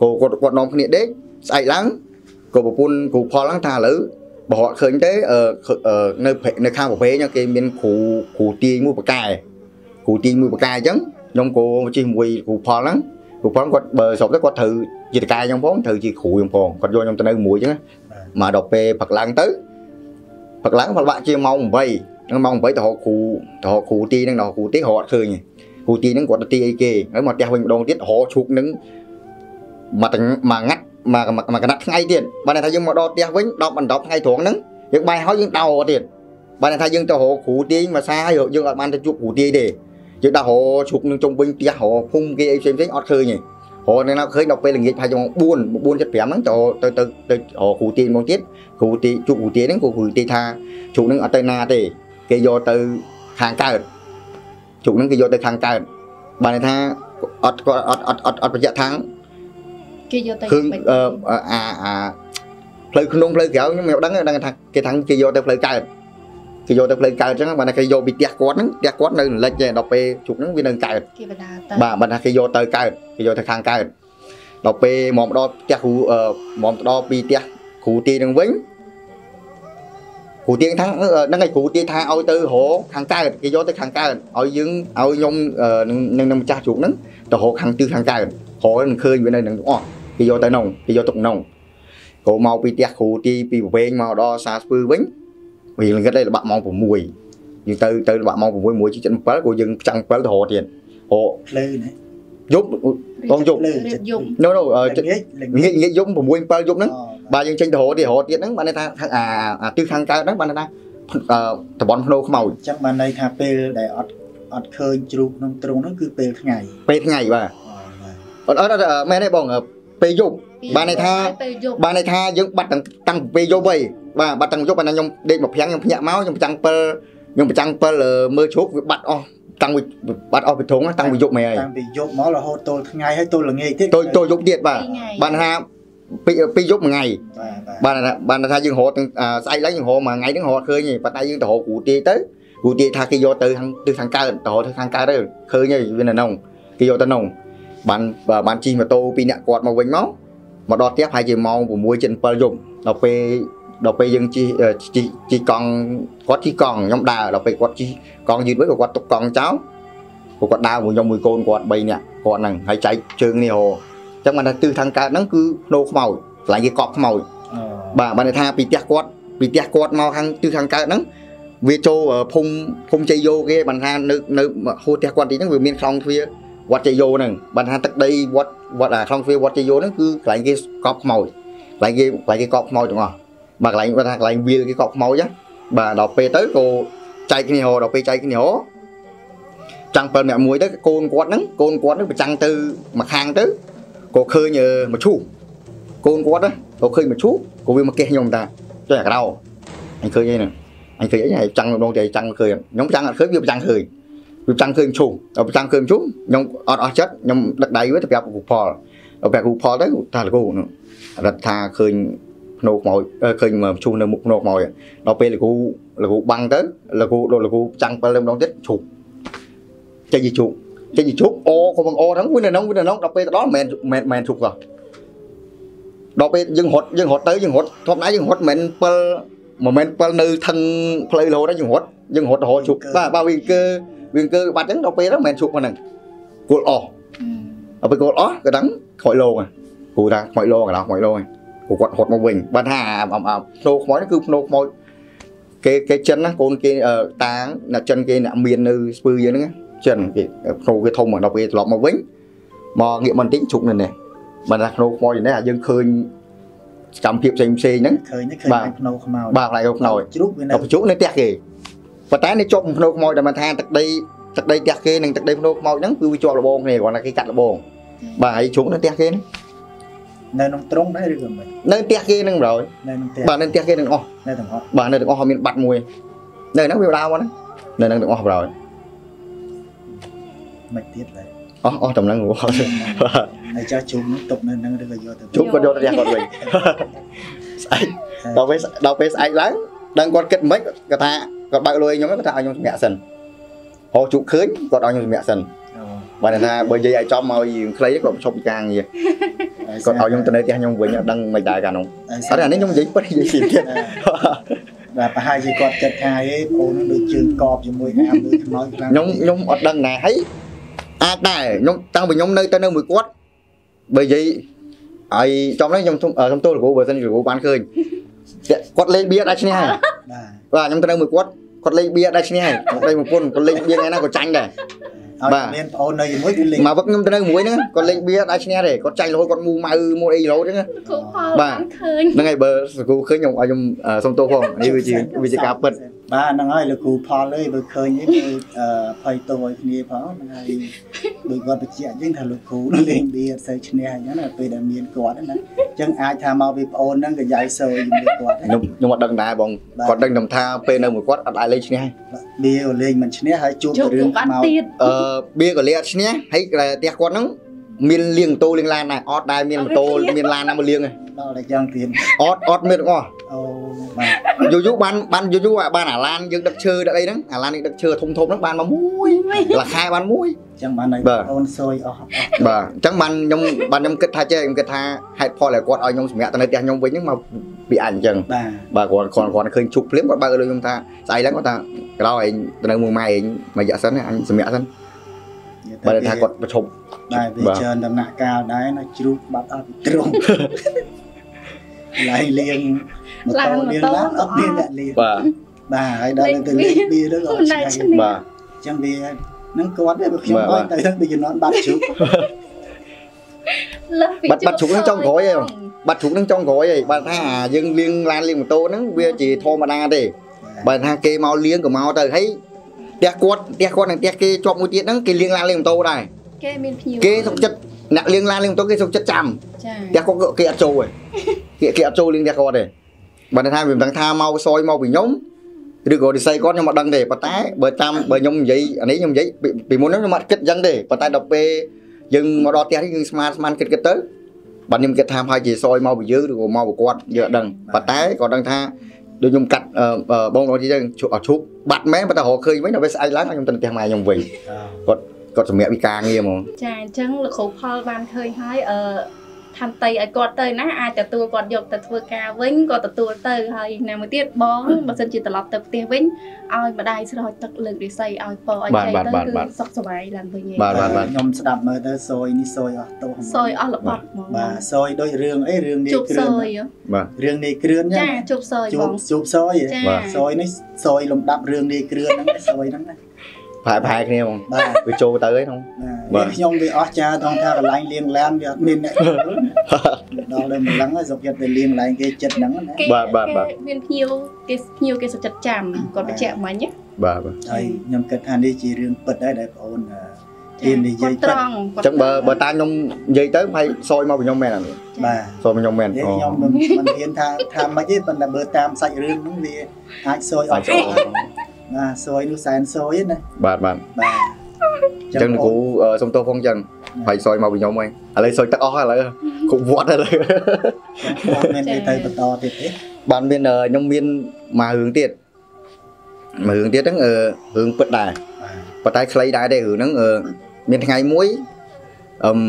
ក៏គាត់គាត់នាំគ្នាដេកស្អែកឡើងក៏ប្រពន្ធគ្រូផលហ្នឹងថាឥឡូវ បើគាត់ឃើញទេអឺឃើអឺនៅព្រៃនៅខាងប្រភេទហ្នឹងគេមានគ្រូគ្រូទាយមួយបកែគ្រូទាយមួយបកែអញ្ចឹងខ្ញុំក៏ជិះមួយគ្រូផលហ្នឹងគ្រូផលគាត់បើស្រុកទៅគាត់ត្រូវជាតកែខ្ញុំផងត្រូវជាគ្រូខ្ញុំផងគាត់យកខ្ញុំទៅនៅមួយអញ្ចឹងណាមកដល់ពេលផឹកឡើងទៅផឹកឡើងផលបាក់ជាម៉ោង8ហ្នឹងម៉ោង8ទៅរកគ្រូទៅរកគ្រូទាយហ្នឹងដល់គ្រូទាយរកអត់ឃើញទេគ្រូទាយហ្នឹងគាត់ទៅទាយអីគេហើយមកផ្ទះវិញម្ដងទៀតរកឈូកហ្នឹងមកទាំងមកងាត់ មកមកកណាត់ថ្ងៃទៀតបានន័យថាយើងមកដល់ផ្ទះវិញ10បណ្ដប់ថ្ងៃត្រង់ហ្នឹងយើងបាយហើយយើងដោរទៀតបានន័យថាយើងទៅរកគ្រូទាយមួយសាហើយយើងអត់បានទៅជួបគ្រូទាយទេយើងដាក់រកជុកនឹងជុំវិញផ្ទះរកភូមិគេអីផ្សេងផ្សេងអត់ឃើញទេររនៅណាឃើញដល់ពេលល្ងាចប្រហែលម៉ោង4 4:75ហ្នឹងចូលទៅទៅទៅរកគ្រូទាយមកទៀតគ្រូទាយជួបគ្រូទាយហ្នឹងគ្រូគ្រូទាយថាជុកហ្នឹងអត់ទៅណាទេគេយកទៅខាងកើតជុកហ្នឹងគេយកទៅខាងកើតបានន័យថាអត់គាត់អត់អត់អត់អត់បញ្ជាក់ថាង គេយកទៅគ្រឿងអឺអាអាផ្លូវក្នុងផ្លូវក្រៅខ្ញុំមិនដឹងទេដឹងថាគេថាគេយកទៅផ្លូវកើតគេយកទៅផ្លូវកើតអញ្ចឹងបានតែគេយកពីផ្ទះគាត់ហ្នឹងផ្ទះគាត់នៅលិចទេដល់ពេលជុកហ្នឹងវានៅកើតគេបដាទៅបាទបានថាគេយកទៅកើតគេយកទៅខាងកើតដល់ពេលមកដល់ផ្ទះគ្រូអឺមកដល់ពីផ្ទះគ្រូទីនឹងវិញគ្រូទីថាហ្នឹងឯងគ្រូទីថាឲ្យទៅរកខាងកើតគេយកទៅខាងកើតឲ្យយើងឲ្យខ្ញុំនឹងនឹងម្ចាស់ជុកហ្នឹងទៅរកខាងទិសខាងកើតរកនឹងឃើញវានៅនឹងទាំងអស់ គេយកទៅក្នុងគេយកទុកក្នុងក៏មកពីផ្ទះគ្រូទីពីប្រវែងមកដល់សាស្ពឺវិញវាល្ងិតឯងល្បាក់ម៉ោង6យើងទៅទៅល្បាក់ម៉ោង6 1ជិះ7ក៏យើងចាំង7ទៅរកទៀតរកភ្លឺណាយប់បងយប់ភ្លឺរៀបយប់ no no អឺល្ងាចល្ងាងាចកងាកយប់6 7យប់ហ្នឹងអូបាទយើងចេញទៅរកទៀតរកទៀតហ្នឹងបានន័យថាខាងអាអាទិសខាងកើតហ្នឹងបានន័យថាអឺតំបន់ភ្នោខ្មោចអញ្ចឹងបានន័យថាពេលដែលអត់អត់ឃើញជ្រូកក្នុងទ្រុងហ្នឹងគឺពេលថ្ងៃពេលថ្ងៃបាទអូបាទអត់អត់អត់មែនទេបងអឺ ពេលយប់បានន័យថាពេលយប់បានន័យថាយើងបាត់តាំងតាំងពីពេលយប់ហីបាទបាត់តាំងយប់បានខ្ញុំដេកមកប្រាំងខ្ញុំភ្ញាក់មកខ្ញុំប្រចាំង7ខ្ញុំប្រចាំង7លើមើលជ្រូកវាបាត់អស់តាំងពីបាត់អស់ពីធុងតាំងពីយប់មែនហើយតាំងពីយប់មករហូតទល់ថ្ងៃហើយទល់ល្ងាចទៀតទៅទៅយប់ទៀតបាទពីរថ្ងៃបានថាពីពីយប់មួយថ្ងៃបាទបាទបានថាបានថាយើងរកទាំងអាស្អែកឡើងយើងរកមួយថ្ងៃហ្នឹងរកឃើញទេប៉ុន្តែយើងទៅរកគ្រូទាយទៅគ្រូទាយថាគេយកទៅខាងទិសខាងកើតទៅរកទៅខាងកើតទៅឃើញហើយវានៅក្នុងគេយកទៅក្នុង បានបានជិះម៉ូតូពីរអ្នកគាត់មកវិញមកមកដល់ផ្ទះប្រហែលជាម៉ោង6 7យប់ដល់ពេលដល់ពេលយើងជិះអឺជិះជិះកង់គាត់ជិះកង់ខ្ញុំដើរដល់ពេលគាត់ជិះកង់យឺតវិញក៏គាត់ទុកកង់ចោលក៏គាត់ដើរមួយខ្ញុំមួយកូនគាត់3នាក់គាត់ហ្នឹងហើយចែកជើងនេះហោអញ្ចឹងបានថាទិសខាងកើតហ្នឹងគឺភ្នោខ្មោចកន្លែងគេកប់ខ្មោចអូបាទបានន័យថាពីផ្ទះគាត់ពីផ្ទះគាត់មកខាងទិសខាងកើតហ្នឹងវាចូលភូមិភូមិជ័យយោគេបានថានៅនៅហួរផ្ទះគាត់ទីហ្នឹងវាមានខ្លោងទ្វារ វត្តជ័យយោហ្នឹងបានថាទឹកដីវត្តវត្តអាខ្លោងទ្វារវត្តជ័យយោហ្នឹងគឺកន្លែងគេកប់ខ្មោចកន្លែងគេកន្លែងគេកប់ខ្មោចទាំងអស់បាទកន្លែងគាត់ថាកន្លែងវាលគេកប់ខ្មោចណាបាទដល់ពេលទៅក៏ចែកគ្នាហោដល់ពេលចែកគ្នាហោចាំង7អ្នកមួយទៅកូនគាត់ហ្នឹងកូនគាត់ហ្នឹងប្រចាំងទៅមួយខាងទៅក៏ឃើញមកឈូសកូនគាត់ណាក៏ឃើញមកឈូសក៏វាមកកេះខ្ញុំតាចុះអាក្រៅអញឃើញអីហ្នឹងអញឃើញអីហើយចាំងម្ដងតែចាំងឃើញខ្ញុំចាំងអត់ឃើញវាចាំងឃើញ វាចាំងឃើញឈូសដល់ចាំងឃើញឈូសខ្ញុំអត់អស់ចិត្តខ្ញុំដឹកដៃវាទៅប្រាប់គ្រូផលដល់ប្រាប់គ្រូផលទៅថាលោកគ្រូហ្នឹងរត់ថាឃើញភ្នោខ្មោចអឺឃើញមកឈូសនៅមុខភ្នោខ្មោចដល់ពេលលោកគ្រូលោកគ្រូបាំងទៅលោកគ្រូដល់លោកគ្រូចាំង7លើម្ដងទៀតឈូសចេញពីឈូសចេញពីឈូសអូក៏បងអូហ្នឹងវានៅក្នុងវានៅក្នុងដល់ពេលទៅដល់មិនមែនមិនមែនឈូសសោះដល់ពេលយើងរត់យើងរត់ទៅយើងរត់ធម្មតាយើងរត់មិនមែន7មិនមែន7នៅថឹងផ្លូវរហូតទេយើងរត់យើងរត់រហូតជប់បាទបាទវាអង្គើ វាអង្គើបាត់ចឹងដល់ពេលហ្នឹងមិនមែនជប់ហ្នឹងគល់អស់ដល់ពេលគល់អស់ក៏ដឹងខ្មោចលោងគ្រូថាខ្មោចលោងកន្លោះខ្មោចលោងគ្រូគាត់រត់មកវិញបាទថាអាអាភ្នោខ្មោចហ្នឹងគឺភ្នោខ្មោចគេគេចិនណាកូនគេតាងអ្នកចិនគេអ្នកមាននៅស្ពឺយើងហ្នឹងចិនគេភ្នោគេធំដល់ពេលត្រឡប់មកវិញមកងាកមកបន្តិចជុកនៅនេះបាទថាភ្នោខ្មោចនេះអាយើងឃើញសកម្មភាពផ្សេងផ្សេងហ្នឹងឃើញទេឃើញបាទតែភ្នោខ្មោចបាទខ្លាយខ្នើយជ្រូកវានៅដល់បញ្ជុនៅផ្ទះគេ ប៉ុន្តែនេះជាប់ភ្នោខ្មោចដែលមិនថាទឹកដីទឹកដីផ្ទះគេនិងទឹកដីភ្នោខ្មោចហ្នឹងគឺវាជាប់លបងគ្នាគ្រាន់តែគេកាត់លបងបាទហើយជ្រុកនៅផ្ទះគេហ្នឹងនៅក្នុងទ្រុងដែរឬក៏មិននៅផ្ទះគេហ្នឹងប្រយនៅក្នុងផ្ទះបាទនៅផ្ទះគេទាំងអស់នៅទាំងអស់បាទនៅទាំងអស់ហើយមានបាត់មួយនៅហ្នឹងវាដើរមកហ្នឹងនៅហ្នឹងទាំងអស់ប្រយមិនទៀតឡើយអស់អស់តំណឹងរបស់ហើយចាស់ជុំនោះទុកនៅហ្នឹងឬក៏យកទៅជុំគាត់យកទៅផ្ទះគាត់វិញស្អែកដល់ពេលដល់ពេលស្អែកឡើងដឹងគាត់គិតមិនគាត់ថា គាត់បើកលុយខ្ញុំគាត់ថាឲ្យខ្ញុំសម្រាប់សិនហោជុកឃើញគាត់ឲ្យខ្ញុំសម្រាប់សិនអូបាទថាបើនិយាយឲ្យចំមកយើងខ្លីគាត់ឈប់ពីការងារគាត់ឲ្យខ្ញុំទៅនៅផ្ទះខ្ញុំវិញអត់ដឹងមិនដែរកាលនោះអត់ទេអានេះខ្ញុំនិយាយពិតនិយាយទៀតបាទប្រហែលជាគាត់គិតថាហេបងនឹងដូចជើងកប់ជាមួយអាមួយខ្មោចខ្លាំងខ្ញុំខ្ញុំអត់ដឹងដែរហើយអាចដែរខ្ញុំតាំងពីខ្ញុំនៅទៅនៅមួយគាត់បើនិយាយឲ្យចំនេះខ្ញុំខ្ញុំទោសលោកគ្រូបើសិនជាលោកគ្រូបានឃើញគាត់លេងបៀដាច់ឈ្នះហើយបាទ បាទខ្ញុំទៅនៅមួយគាត់គាត់លេងបៀដាច់ឈ្នះហើយគាត់លេងប្រពន្ធគាត់លេងបៀថ្ងៃណាក៏ចាញ់ដែរឲ្យបាទមានប្អូននៅជាមួយគឺលេងមកវឹកខ្ញុំទៅនៅមួយហ្នឹងគាត់លេងបៀដាច់ឈ្នះទេគាត់ចាញ់រហូតគាត់មូម៉ៅមួយអីរហូតហ្នឹងគ្រូផលបាទបានឃើញហ្នឹងហើយបើសកូឃើញខ្ញុំឲ្យខ្ញុំអឺសុំទោសផងនេះវាជាវាជាការពិត បាទហ្នឹងហើយលោកគ្រូផលអើយបើឃើញអីគឺអឺភ័យតូចគ្នាផងហ្នឹងហើយដូចគាត់បញ្ជាក់អញ្ចឹងថាលោកគ្រូលេងបៀអត់សូវឈ្នះអញ្ចឹងណាពេលដែលមានគាត់ណាអញ្ចឹងអាចថាមកពីប្អូនហ្នឹងក៏យាយសើជាមួយគាត់ដែរខ្ញុំខ្ញុំអត់ដឹងដែរបងបាទគាត់ដឹងតែថាពេលនៅមួយគាត់អត់អាចលេងឈ្នះបៀក៏លេងមិនឈ្នះហើយជួបជួបរឿងបានខ្មោចទៀតអឺបៀក៏លេងអត់ឈ្នះហើយតែផ្ទះគាត់ហ្នឹងមានលៀងម៉ូតូលៀងឡានដែរអត់ដែរមានម៉ូតូមានឡានណាមកលៀងទេដល់តែយ៉ាងទៀតអត់អត់មានទាំងអស់អូបាទ យូរយូរបានបានយូរយូរបានអាឡានយើងដឹកឈើដឹកអីហ្នឹងអាឡាននេះដឹកឈើធំធំហ្នឹងបានមកមួយរាខែបានមួយអញ្ចឹងបានហើយបាទអូនសួយអស់អស់បាទអញ្ចឹងបានខ្ញុំបានខ្ញុំគិតថាចេះខ្ញុំគិតថាហេតុផលដែលគាត់ឲ្យខ្ញុំសម្រាប់ទៅនៅផ្ទះខ្ញុំវិញហ្នឹងមកពីអញអញ្ចឹងបាទបាទគាត់គាត់គាត់ឃើញជុកភ្លាមគាត់បើកលើខ្ញុំថាស្អីឡើងគាត់ថាក្រោយឯងទៅនៅមួយម៉ែឯងមួយរយៈសិនអញសម្រាប់សិនបើថាគាត់ប្រឈប់បាទវាបាទច្រើនដំណាក់កាលដែរណាជ្រូកបាត់អស់ពីទ្រង់ ឡៃលៀងម៉ូឡានតូម៉ូលៀងតូឡានអត់មានអ្នកលៀងបាទបាទហើយដល់ទៅលេងបៀទៅក៏មិនឆ្ដែរងាយឈ្នះបាទអញ្ចឹងវានឹងគាត់វាបើខ្ញុំបាទអត់ទៅទៅពីជំនាន់បាត់ជ្រូកលើសពីបាត់បាត់ជ្រុកហ្នឹងចុងក្រោយឯងបាត់ជ្រុកហ្នឹងចុងក្រោយឯងបើថាយើងលៀងឡានលៀងម៉ូតូហ្នឹងវាជាធម្មតាទេបើថាគេមកលៀងក៏មកទៅហើយផ្ទះគាត់ផ្ទះគាត់និងផ្ទះគេជាប់មួយទៀតហ្នឹងគេលៀងឡានលៀងម៉ូតូដែរគេមានភ្ញៀវគេសុខចិត្ត អ្នកលៀងឡានលៀងម៉ូតូគេសុខចិត្តចាំចាផ្ទះគាត់គេអត់ចូលទេគេគេអត់ចូលលៀងផ្ទះគាត់ទេបើថាវាមិនដឹងថាមកសយមកពីខ្ញុំឬក៏និស័យគាត់ខ្ញុំអត់ដឹងទេប៉ុន្តែបើតាមបើខ្ញុំនិយាយអានេះខ្ញុំនិយាយពីពីមុនហ្នឹងខ្ញុំអត់គិតអញ្ចឹងទេប៉ុន្តែដល់ពេលយើងមកដល់ផ្ទះនេះយើងស្មានស្មានគិតគិតទៅបាទខ្ញុំគិតថាហើយជាសយមកពីយើងឬក៏មកពីគាត់យើងអត់ដឹងប៉ុន្តែគាត់ដឹងថាដូចខ្ញុំកាត់អឺអឺបងប្អូនទីយើងជុកជុកបាត់មែនប៉ុន្តែរកឃើញវិញដល់ពេលស្អែកឡើងខ្ញុំទៅផ្ទះម៉ែខ្ញុំវិញគាត់ គាត់សម្រាប់វិការងារហ្មងចាអញ្ចឹងលោកគ្រូផលបានឃើញហើយអឺឋានតីឲ្យគាត់ទៅណាអាចទទួលគាត់យកទៅធ្វើការវិញក៏ទទួលទៅហើយណាមួយទៀតបងបើសិនជាត្រឡប់ទៅផ្ទះវិញឲ្យម្ដាយស្រោចទឹកលើករិស័យឲ្យពរឲ្យចៃទៅគឺសុខសប្បាយឡើងវិញឯងបាទបាទបាទខ្ញុំស្ដាប់មើលទៅសួយនេះសួយអស់ទោសសយអស់របត់ហ្មងបាទសួយដូចរឿងអីរឿងនេះជប់គ្សរឿនយបាទរឿងនេះគ្រឿនចាជប់សយជួបបងជួបសួយចាសួយនេះសួយលំដាប់រឿងនេះគ្រឿនហ្នឹងសួយហ្នឹងណា ប្រហែលប្រហែលគ្នាហ្មងបាទវាចូលទៅឯងហ្នឹងបាបាទទខ្ញុំវាអស់ចាត្រង់ថាកន្លែងលៀងឡានវាអត់មានអ្នកចូលដល់ដល់ម្លឹងហើយសុខចិត្តទៅលៀងកន្លែងគេចិត្តហ្នឹងណាគេបាទបាទបាទគេមានភ្ញៀវគេភ្ញៀវគេសុខចិត្តចាំគាត់បញ្ជាក់មិញណាបាទបាទហើយខ្ញុំគិតថានេះជារឿងពិតដែរដែលបងអូនអឺចាហ៊ាននិយាយគាត់ត្រង់អញ្ចឹងបើបើតាខ្ញុំនិយាយទៅហើយសយមកពីខ្ញុំមែនអត់បាទសយមកខ្ញុំមែននេះខ្ញុំមិនមិនហ៊ានថាថាមិនទេប៉ុន្តែបើតាមសាច់រឿងហ្នឹងវាអាចសួយអអត់ត់ចូល បាទសួយនោះសែនសួយណាបាទបាទបាទអញ្ចឹងគ្រូអឺសុំទោសផងអញ្ចឹងហើយសយមកពីខ្ញុំហ្នឹងឥឡូវសយទឹកអស់ហើយឥឡូវគ្រប់វត្តហើយឥឡូវខ្ញុំមាននិយាយទៅបន្តទៀតទេបានមានអឺខ្ញុំមានមករឿងទៀតមករឿងទៀតហ្នឹងអឺរឿងពិតដែរបាទប៉ុន្តែខ្លីដែរទេរឿងហ្នឹងអឺមានថ្ងៃមួយអឹម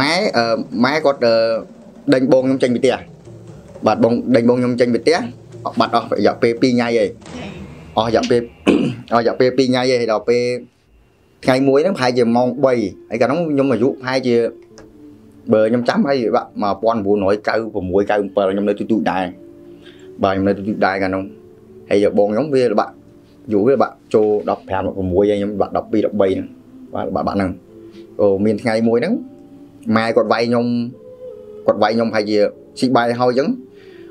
ម៉ែអឺម៉ែគាត់អឺដេញបងខ្ញុំចេញពីផ្ទះបាទបងដេញបងខ្ញុំចេញពីផ្ទះបាត់អស់រយៈពេល2ថ្ងៃឯង អស់រយៈពេលអស់រយៈពេល2ថ្ងៃឯងដល់ពេលថ្ងៃមួយហ្នឹងប្រហែលជាម៉ោង3ហើយកាលហ្នឹងខ្ញុំអាយុប្រហែលជាបើខ្ញុំចាំហើយបាក់1996 97ខ្ញុំនៅទូទូចដែរបាទខ្ញុំនៅទូទូចដែរកាលហ្នឹងហើយយកបងខ្ញុំវាបាក់យូរវាបាក់ចូល15 16ហើយខ្ញុំបាក់12 13ហ្នឹងបាទបាក់បាក់ហ្នឹងអូមានថ្ងៃមួយហ្នឹងម៉ែគាត់វាយខ្ញុំគាត់វាយខ្ញុំប្រហែលជាស៊ីបាយហើយអញ្ចឹង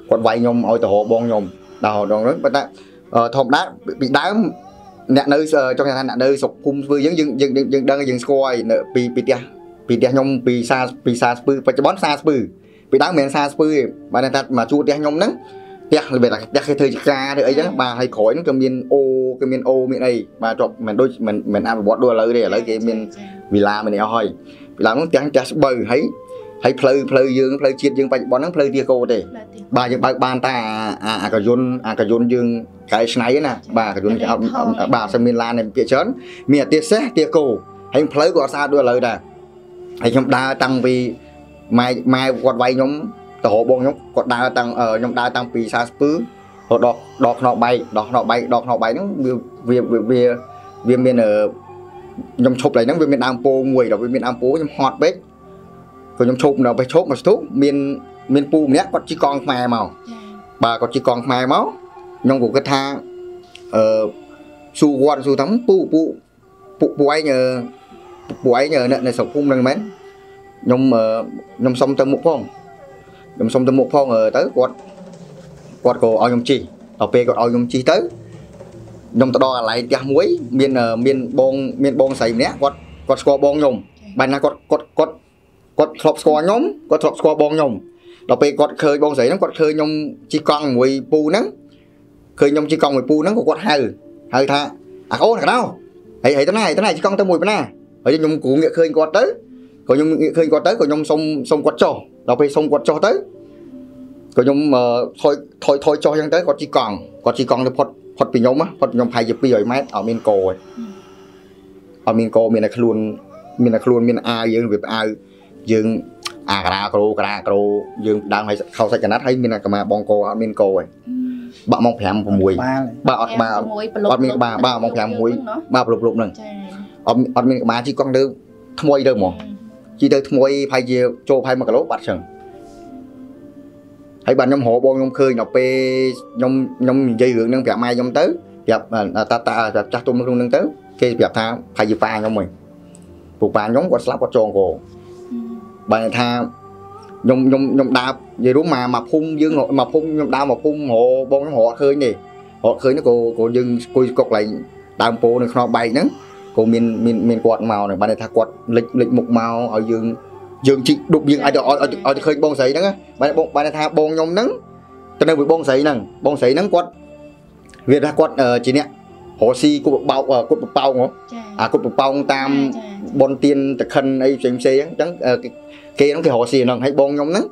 គាត់វាយខ្ញុំឲ្យទៅរកបងខ្ញុំដល់រកហ្នឹងប៉ុន្តែអឺ ធម្មតាពីដើមអ្នកនៅអឺចង់ថាអ្នកនៅស្រុកភូមិស្ពឺយើងយើងយើងយើងយើងដឹងយើងស្គាល់ហើយនៅពីពីផ្ទះពីផ្ទះខ្ញុំពីសាពីសាស្ពឺបច្ចុប្បន្នសាស្ពឺពីដើមមិនមែនសាស្ពឺទេបាទថាមកជួផ្ទះខ្ញុំហ្នឹងផ្ទះរបៀបថាផ្ទះគេធ្វើចការឬអីចឹងបាទហើយក្រោយហ្នឹងក៏មានអូគេមានអូមានអីបាទជាប់មិនដូចមិនមិនអភិវឌ្ឍដូចឥឡូវទេឥឡូវគេមានវិឡាមានអីអស់ហើយពីដើមហ្នឹងផ្ទះផ្ទះស្បូវហើយ ហើយផ្លូវផ្លូវយើងផ្លូវជាតិយើងបច្ចុប្បន្នហ្នឹងផ្លូវទាគោទេបាទយើងបើកបានតែអាអាអាកយន្តអាកយន្តយើងកែច្នៃហ្នឹងណាបាទកយន្តគេអត់អត់បាទអត់សូវមានឡានទេពាក្យច្រើនមានអាទាសេះទាគោហើយផ្លូវក៏អត់ស្អាតដូចឥឡូវដែរហើយខ្ញុំដើរតាំងពីម៉ែម៉ែគាត់វាយខ្ញុំទៅរកបងខ្ញុំគាត់ដើរតាំងអឺខ្ញុំដើរតាំងពីសាស្ពឺរហូតដល់ដល់ខ្នងបែកដល់ខ្នងបែកដល់ខ្នងបែកហ្នឹងវាវាវាវាមានអឺខ្ញុំឈប់ឡើងហ្នឹងវាមានដើមពោមួយដល់វាមានដើមពោខ្ញុំហត់ពេក ក៏ខ្ញុំឈប់ដល់ពេលឈប់មកស្ទុះមានមានពូម្នាក់គាត់ជីកង់ខ្មែរមកបាទគាត់ជិះកង់ខ្មែរមកខ្ញុំក៏គិតថាអឺស៊ូគាត់ស៊ូថាពូពូពូពូឯងអឺពូឯងនៅនៅស្រុកភូមិហ្នឹងមែនខ្ញុំអឺខ្ញុំសុំទៅមុខផងខ្ញុំសុំទៅមុខផងអឺទៅគាត់គាត់ក៏ឲ្យខ្ញុំជិះដល់ពេលគាត់ឲ្យខ្ញុំជិះទៅខ្ញុំទៅដល់កន្លែងផ្ទះមួយ មានអឺមានបងមានបងស្រីម្នាក់គាត់គាត់ស្គាល់បងខ្ញុំបែរណាគាត់គាត់គាត់ គាត់ធ្លាប់ស្គាល់ខ្ញុំគាត់ធ្លាប់ស្គាល់បងខ្ញុំដល់ពេលគាត់ឃើញបងស្រីហ្នឹងគាត់ឃើញខ្ញុំជិះកង់មួយពូហ្នឹងឃើញខ្ញុំជិះកង់មួយពូហ្នឹងក៏គាត់ហៅហៅថាអាអូនកណ្ដោហើយហើយទៅណាហើយទៅណាជិះកង់ទៅមួយប៉ុណ្ណាហើយខ្ញុំគ្រូងាកឃើញគាត់ទៅក៏ខ្ញុំងាកឃើញគាត់ទៅក៏ខ្ញុំសុំសុំគាត់ចុះដល់ពេលសុំគាត់ចុះទៅក៏ខ្ញុំអឺថយថយថយចុះអញ្ចឹងទៅគាត់ជិះកង់គាត់ជិះកង់ទៅផុតផុតពីខ្ញុំណាផុតពីខ្ញុំប្រហែលជា200ម៉ែត្រអត់មានកោទេអត់មានកោមានតែខ្លួនមានតែខ្លួនមានអាវយើងវាអាវ យើងអាការាក្រូការាក្រូយើងដើមឲ្យខោសាច់កណាត់ហើយមានតែកម្មាបងកោអត់មានកោទេបាក់ម៉ោង5 6បាលបាទអត់បាទមួយប្រឡប់អត់មានក្បាលបាទម៉ោង5 6បាទប្រលប់លប់ហ្នឹងចាអត់អត់មានក្បាលជីកង់ទៅថ្មីទៅហ្មងជីទៅថ្មីប្រហែលជាចូលប្រហែល1គីឡូបាត់ចឹងហើយបាទខ្ញុំរកបងខ្ញុំឃើញដល់ពេលខ្ញុំខ្ញុំនិយាយរឿងហ្នឹងប្រាប់ម៉ែខ្ញុំទៅប្រាប់តាតាប្រាប់ចាស់ទុំក្នុងហ្នឹងទៅគេប្រាប់ថាប្រហែលជាប៉ាខ្ញុំហីពូប៉ាខ្ញុំគាត់ស្លាប់គាត់ចងកោ បើថាខ្ញុំខ្ញុំខ្ញុំដើរនិយាយរួមមកមកភូមិយើងមកភូមិខ្ញុំដើរមកភូមិរកបងខ្ញុំរកអត់ឃើញទេរកឃើញទៅក៏ក៏យើងអង្គុយកុកកន្លែងដើមពោនៅក្នុងបែកហ្នឹងក៏មានមានមានគាត់មកហ្នឹងបានន័យថាគាត់លិចលិចមុខមកឲ្យយើងយើងជីកដប់យើងអាចឲ្យឲ្យឲ្យឃើញបងស្រីហ្នឹងណាបានបងបានន័យថាបងខ្ញុំហ្នឹងទៅនៅ với បងស្រីហ្នឹងបងស្រីហ្នឹងគាត់វាថាគាត់អឺជាអ្នក រកស៊ីគប់បោកអឺគប់បប៉ោងហ៎ចាអាគប់បប៉ោងតាមចាបនទៀនតខិនអីផ្សេងផ្សេងអញ្ចឹងអឺគេគេហ្នឹងគេរកស៊ីហ្នឹងហើយបងខ្ញុំហ្នឹង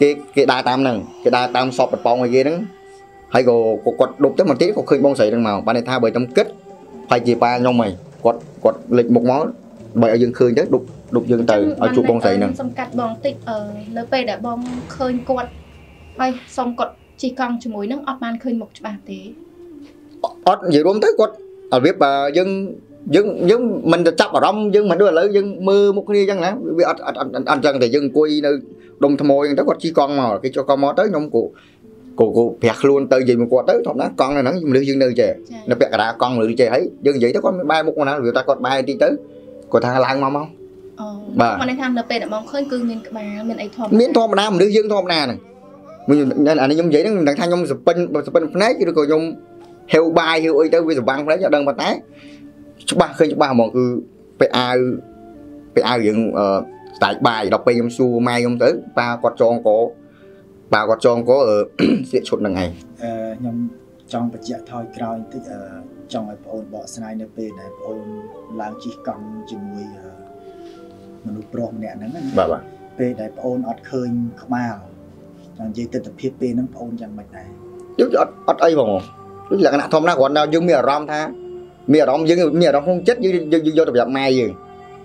គេគេដើរតាមហ្នឹងគេដើរតាមសពបប៉ោងឲ្យគេហ្នឹងហើយក៏ក៏គាត់ដប់ទៅមកទៀតក៏ឃើញបងស្រីហ្នឹងមកបានន័យថាបើខ្ញុំគិតប្រហែលជាប៉ាខ្ញុំហីគាត់គាត់លេចមុខមកបើឲ្យយើងឃើញទៅដប់ដប់យើងទៅឲ្យជួបបងស្រីហ្នឹងសំកាត់បងតិចអឺនៅពេលដែលបងឃើញគាត់ហើយសុំគាត់ជិះកង់ជាមួយនឹងអត់បានឃើញមុខច្បាស់ទេ អត់និយាយរួមទៅគាត់របៀបបើយើងយើងយើងមិនទៅចាប់អារម្មណ៍យើងមិនដូចឥឡូវយើងមើលមុខគ្នាអញ្ចឹងណាវាអត់អត់អត់អត់អញ្ចឹងតែយើងអង្គុយនៅដុំថ្មអញ្ចឹងទៅគាត់ជិះកង់មកគេចុះកង់មកទៅខ្ញុំក៏ក៏ក៏ប្រះខ្លួនទៅនិយាយមួយគាត់ទៅធម្មតាកង់នៅហ្នឹងមនុស្សយើងនៅចេះចានៅពាក់កណ្ដាលកង់មនុស្សចេះហើយយើងនិយាយទៅគាត់មានបែរមុខមកណាវាថាគាត់បែរតិចទៅគាត់ថាឡើងមកមកអូបាទមកនេះថានៅពេលដែលបងឃើញគឺមានក្បាលមានអីធម្មតាមានធម្មតាមនុស្សយើងធម្មតាហ្នឹងខ្ញុំអានេះខ្ញុំនិយាយហ្នឹងមិនដឹងថាខ្ញុំសពិនសពិនភ្នែកឬក៏ខ្ញុំ ហេវបាយហេវអីទៅវាសវាំងភ្នែកអត់ដឹងប៉ុន្តែច្បាស់ឃើញច្បាស់ហ្មងគឺពេលអាវពេលអាវយើងអឺស្ដាច់បាយដល់ពេលខ្ញុំសួរម៉ែខ្ញុំទៅប៉ាគាត់ចងកប៉ាគាត់ចងកអឺស្លៀកឈុតហ្នឹងឯងអឺខ្ញុំចង់បញ្ជាក់ថយក្រោយបន្តិចអឺចង់ឲ្យបងអូនបកស្រាយនៅពេលដែលបងអូនឡើងជិះកង់ជាមួយអឺមនុស្សប្រុសម្នាក់ហ្នឹងណាបាទបាទពេលដែលបងអូនអត់ឃើញក្បាលចង់និយាយទស្សនវិជ្ជាពេលហ្នឹងបងអូនយ៉ាងម៉េចដែរយើងអត់អត់អីហ្មងដូច លក្ខណៈធម្មតាគ្រាន់តែយើងមានអារម្មណ៍ថាមានអារម្មណ៍យើងមានអារម្មណ៍ក្នុងចិត្តយើងយើងយើងយកទៅប្រាប់ម៉ែយើង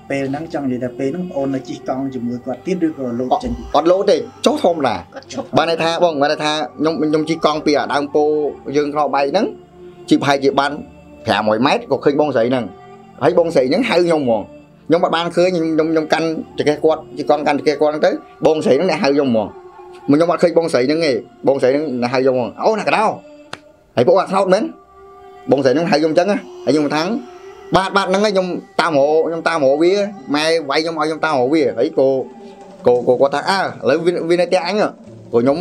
ពេលហ្នឹងចង់និយាយថាពេលហ្នឹងបងអូននៅជិះកង់ជាមួយគាត់ទៀតឬក៏លោកចេញពីអត់លោទេចុះធម្មតាគាត់ឈប់បានន័យថាបងបានន័យថាខ្ញុំខ្ញុំជិះកង់ពីអាដើមពោយើងក្នុងបែកហ្នឹងជិះប្រហែលជាបាន500ម៉ែត្រក៏ឃើញបងស្រីហ្នឹងហើយបងស្រីហ្នឹងហៅខ្ញុំហ្មងខ្ញុំអត់បានឃើញខ្ញុំខ្ញុំខ្ញុំកាន់ចង្កេះគាត់ជិះកង់កាន់ចង្កេះគាត់ហ្នឹងទៅបងស្រីហ្នឹងអ្នកហៅខ្ញុំហ្មងមកខ្ញុំអត់ឃើញបងស្រីហ្នឹងទេបងស្រីហ្នឹងអ្នកហៅខ្ញុំហ្មងអូណាកដោ ហើយពួកអត់ខ្លោតមែនបងស្រីហ្នឹងហៅខ្ញុំអញ្ចឹងណាហើយខ្ញុំថាបាទបាទហ្នឹងហើយខ្ញុំតាមរកខ្ញុំតាមរកវាម៉ែវាយខ្ញុំឲ្យខ្ញុំតាមរកវាហើយក៏ក៏ក៏គាត់ថាអើឥឡូវវាវានៅផ្ទះអញហ៎ក៏ខ្ញុំ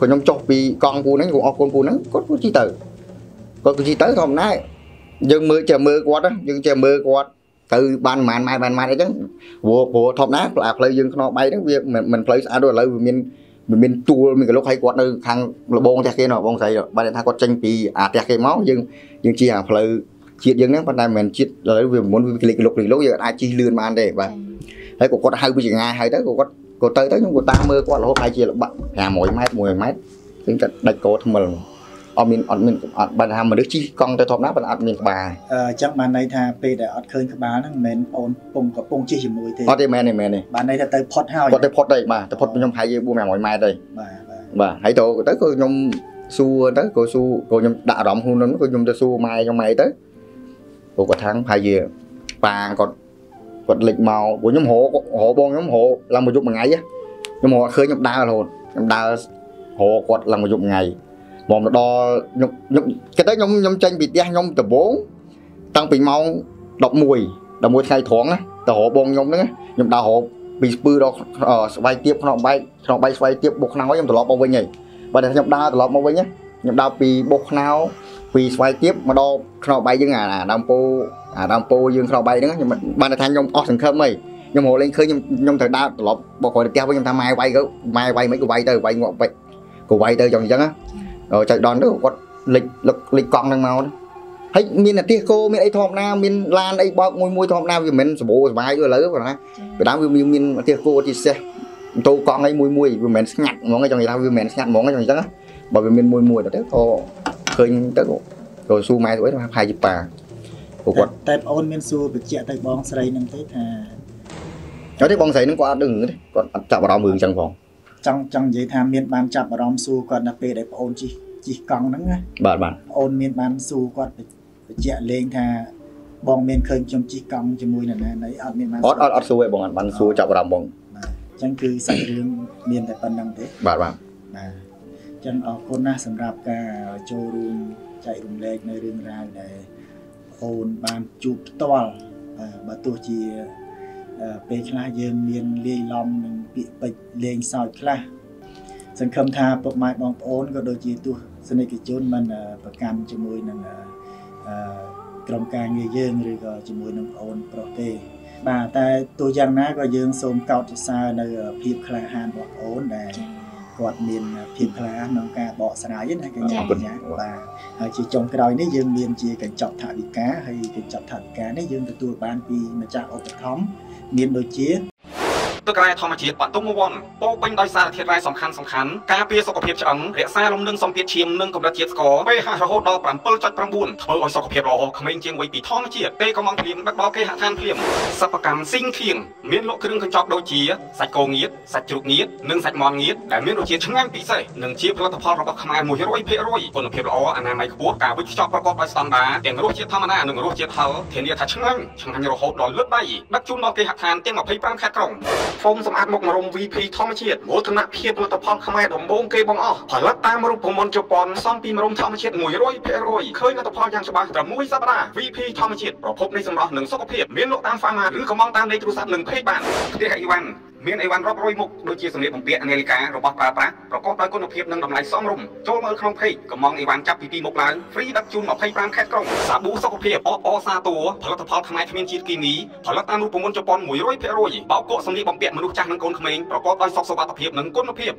ក៏ខ្ញុំចុះពីកង់ពូហ្នឹងក៏អរគុណពូហ្នឹងគាត់គាត់ជិះទៅគាត់ក៏ជិះទៅធម្មតាយើងមើលចេះមើលគាត់ណាយើងចេះមើលគាត់ទៅបានប្រហែលម៉ែត្របានម៉ែត្រអីចឹងព្រោះព្រោះធម្មតាផ្លូវផ្លូវយើងខ្នងបែកហ្នឹងវាមិនមិនផ្លូវស្អាតដូចឥឡូវវាមាន វាមានទួលមានកលុកឲ្យគាត់នៅខាងលបងផ្ទះគេណោះបងស្រីបានន័យថាគាត់ចេញពីអាផ្ទះគេមកយើងយើងជិះអាផ្លូវជាតិយើងហ្នឹងប៉ុន្តែមិនមែនជាតិឥឡូវវាមុនវាក្លិកលុកក្លិកលុកយើងអាចជិះលឿនបានទេបាទហើយក៏គាត់ហៅពីចងាយហៅទៅក៏គាត់ក៏ទៅទៅខ្ញុំក៏តាមមើលគាត់រហូតហើយជាល្បាក់500ម៉ែត្រ100ម៉ែត្រឃើញតែដាច់កោថ្មិល អត់មានអត់មានអត់បានថាមនុស្សជិះកង់ទៅធម្មតាប៉ុន្តែអត់មានក្បាលអឺអញ្ចឹងបានន័យថាពេលដែលអត់ឃើញក្បាលហ្នឹងមិនមែនបងអូនពងកំពុងជិះជាមួយទេអត់ទេមែនទេមែនទេបានន័យថាទៅផុតហើយគាត់ទៅផុតទៅបាទទៅផុតខ្ញុំហើយជា4 500ម៉ែត្រទៅបាទបាទបាទហើយទៅទៅក៏ខ្ញុំសួរទៅក៏សួរក៏ខ្ញុំដាក់អារម្មណ៍ខ្លួននោះក៏ខ្ញុំទៅសួរម៉ែខ្ញុំម៉ែទៅក៏គាត់ថាហើយជាប៉ាគាត់គាត់លេចមកព្រោះខ្ញុំរករកបងខ្ញុំរកឡើងមួយយប់មួយថ្ងៃហ៎ខ្ញុំរកអត់ឃើញខ្ញុំដើររហូតខ្ញុំដើររកគាត់ឡើងមួយយប់មួយថ្ងៃ មកមកដល់ខ្ញុំខ្ញុំគេទៅខ្ញុំខ្ញុំចេញពីផ្ទះខ្ញុំដំបូងតាំងពីម៉ោង11 11ថ្ងៃត្រង់ណាទៅរកបងខ្ញុំហ្នឹងណាខ្ញុំដើររកពីស្ពឺដល់អឺស្វាយទៀបក្នុងបែកក្នុងបែកស្វាយទៀបបុកខ្នើយខ្ញុំត្រឡប់មកវិញហើយបើតែខ្ញុំដើរត្រឡប់មកវិញណាខ្ញុំដើរពីបុកខ្នោពីស្វាយទៀបមកដល់ខ្នោបែកយើងអាអាដើមពោអាដើមពោយើងខ្នោបែកហ្នឹងខ្ញុំបានតែថាខ្ញុំអស់សង្ឃឹមហីខ្ញុំរកលេងឃើញខ្ញុំខ្ញុំត្រូវដើរត្រឡប់បកក្រោយទៅផ្ទះវិញខ្ញុំថាម៉ែវាយទៅម៉ែវាយមិនក៏វាយទៅវាយងាប់ពេកក៏វាយទៅចង់អញ្ចឹងណាដល់ ចៅដនទៅគាត់លិចលឹកលិចកង់ហ្នឹងមកហើយមានអាទិះគោមានអីធម្មតាមានឡានអីបោកមួយមួយធម្មតាវាមិនសបោសបាយដូចឥឡូវគាត់ណាពីដើមវាមានអាទិះគោទីសេះម៉ូតូកង់អីមួយមួយវាមិនមែនស្ងាត់ហ្មងចង់និយាយថាវាមិនមែនស្ងាត់ហ្មងចង់អញ្ចឹងណាបើវាមានមួយមួយទៅក៏ឃើញទៅក៏ស៊ូម៉ែទៅអីថាផាយជីប៉ាព្រោះគាត់តែប្អូនមានសួរបញ្ជាក់ទៅបងស្រីនឹងទេថាអត់ទេបងស្រីហ្នឹងគាត់អត់ដឹងទេគាត់អត់ចាប់អារម្មណ៍រឿងអញ្ចឹងផង ចង់ចង់និយាយថាមានបានចាប់អារម្មណ៍សួរគាត់នៅពេលដែលប្អូនជិះជិះកង់ហ្នឹងណាបាទបាទប្អូនមានបានសួរគាត់បញ្ជាក់លេងថាបងមានឃើញខ្ញុំជិះកង់ជាមួយនរណាណីអត់មានបានអត់អត់អត់សួរទេបងអត់បានសួរចាប់អារម្មណ៍បងបាទអញ្ចឹងគឺសាច់រឿងមានតែប៉ុណ្្នឹងទេបាទបាទបាទអញ្ចឹងអរគុណណាស់សម្រាប់ការចូលរួមចែករំលែកនៅរឿងរ៉ាវដែលអូនបានជួបផ្ទាល់បាទបើទោះជាអឺ ពេលខ្លះយើងមានលាយឡំនឹងពាក្យពេចន៍លេងសើចខ្លះសង្ឃឹមថាពុកម៉ែបងប្អូនក៏ដូចជាទស្សនិកជនមិនអឺប្រកាន់ជាមួយនឹងអឺអឺក្រុមការងារយើងឬក៏ជាមួយនឹងប្អូនប្រុសទេបាទតែទោះយ៉ាងណាក៏យើងសូមកោតសរសើរនៅភាពក្លាហានរបស់ប្អូនដែលគាត់មានភាពក្លាហានក្នុងការបកស្រាយណាកញ្ញាកញ្ញាបាទហើយជាចុងក្រោយនេះយើងមានជាកញ្ចប់ថវិកាហើយកញ្ចប់ថវិកានេះយើងទទួលបានពីម្ចាស់ឧបត្ថម្ភ មានដូចជា ទឹករ៉ែធម្មជាតិបាត់ទុំវ័នពោពេញដោយសារធាតុរ៉ែសំខាន់សំខាន់ការពារសុខភាពឆ្អឹងរក្សាលំនឹងសម្ពាធឈាមនិងកម្រិតជាតិស្ករ pH រហូតដល់7.9ធ្វើឲ្យសុខភាពល្អក្មេងជាងវ័យពីធម្មជាតិពេលកំងភ្លៀងដឹកដល់គេហដ្ឋានភ្លាមសិប្បកម្មស៊ីងធៀងមានលក់គ្រឿងកញ្ចប់ដូចជាសាច់គោងៀតសាច់ជ្រូកងៀតនិងសាច់មាន់ងៀតដែលមានរសជាតិឆ្ងាញ់ពិសេសនិងជាផលិតផលរបស់ខ្មែរ100%គុណភាពល្អអនាម័យខ្ពស់ការវេចខ្ចប់ប្រកបដោយស្តង់ដារទាំងរសជាតិធម្មតានិងរសជាតិហឹរធានាថាឆ្ងាញ់ឆ្ងាញ់រហូតដល់លើកដៃដឹកជូនដល់គេហដ្ឋានទាំង25ខេត្តក្រុងហ្វូមសម្អាតមុខមរំ VP ធម្មជាតិមោទនភាពផលិតផលខ្មែរដំបូងគេបង្អស់ផលិតតាមរូបមន្តជប៉ុនសំពីមរំធម្មជាតិ100%ឃើញលទ្ធផលយ៉ាងច្បាស់ត្រឹមមួយសប្តាហ៍ VP ធម្មជាតិប្រភពនៃសម្រស់និងសុខភាពមានលក់តាមហ្វាម៉ាឬក៏មកតាមលេខទូរស័ព្ទនិង Page បានផ្ទះអីវ៉ាន់មានអីវ៉ាន់រាប់រយមុខដូចជាសម្លៀកបំពាក់នាឡិការបស់ប្រើប្រាស់ប្រកបដោយគុណភាពនិងតម្លៃសមរម្យចូលមើលក្នុង Page កំងអីវ៉ាន់ចាប់ពី2មុខឡើង free ដឹកជូន25ខេត្តក្រុងសាប៊ូសុខភាពអបអសាតួផលិតផលខ្មែរគ្មានជាតិគីមីផលិតតាមរូបមន្តជប៉ុន100%បោកគក់សម្លៀកបំពាក់មនុស្សចាស់និងកូនក្មេងប្រកបដោយសុខសុវត្ថិភាពនិងគុណភាព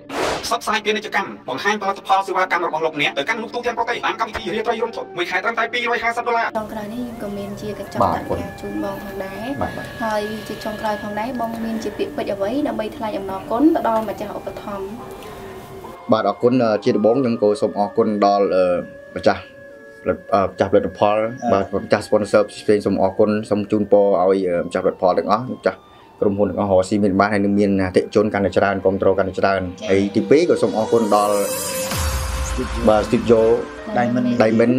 ផ្សព្វផ្សាយពាណិជ្ជកម្មបង្ហាញផលិតផលសេវាកម្មរបស់លោកអ្នកទៅកាន់លោកទូទាំងប្រទេសតាមកម្មវិធីរាត្រីរំជុតមួយខែត្រឹមតែ250ដុល្លារចុងក្រោយនេះយើងក៏មានជាកញ្ចប់បាទតវិញ្ញាជូនបងផងដែរបាទបាទហើយជាចុងក្រោយផងដែរបងមានជាពាក្យពេចន៍អ្វីដើម្បីថ្លែងអំណរគុណទៅដល់ម្ចាស់ឧបត្ថម្ភបាទអរគុណអឺជាដំបូងខ្ញុំក៏សូមអរគុណដល់អឺម្ចាស់ផលិតអឺម្ចាស់ផលិតផលអឺបាទម្ចាស់ sponsor ផ្សេងៗសូមអរគុណសូមជូនពរឲ្យអឺម្ចាស់ផលិតផលទាំងអស់ម្ចាស់ក្រុមហ៊ុនទាំងអស់រកស៊ីមានបានហើយនឹងមានអតិថិជនកាន់តែច្រើនគ្រប់គ្រងកាន់តែច្រើនហើយទី2ក៏សូមអរគុណដល់បាទ studio Diamond Diamond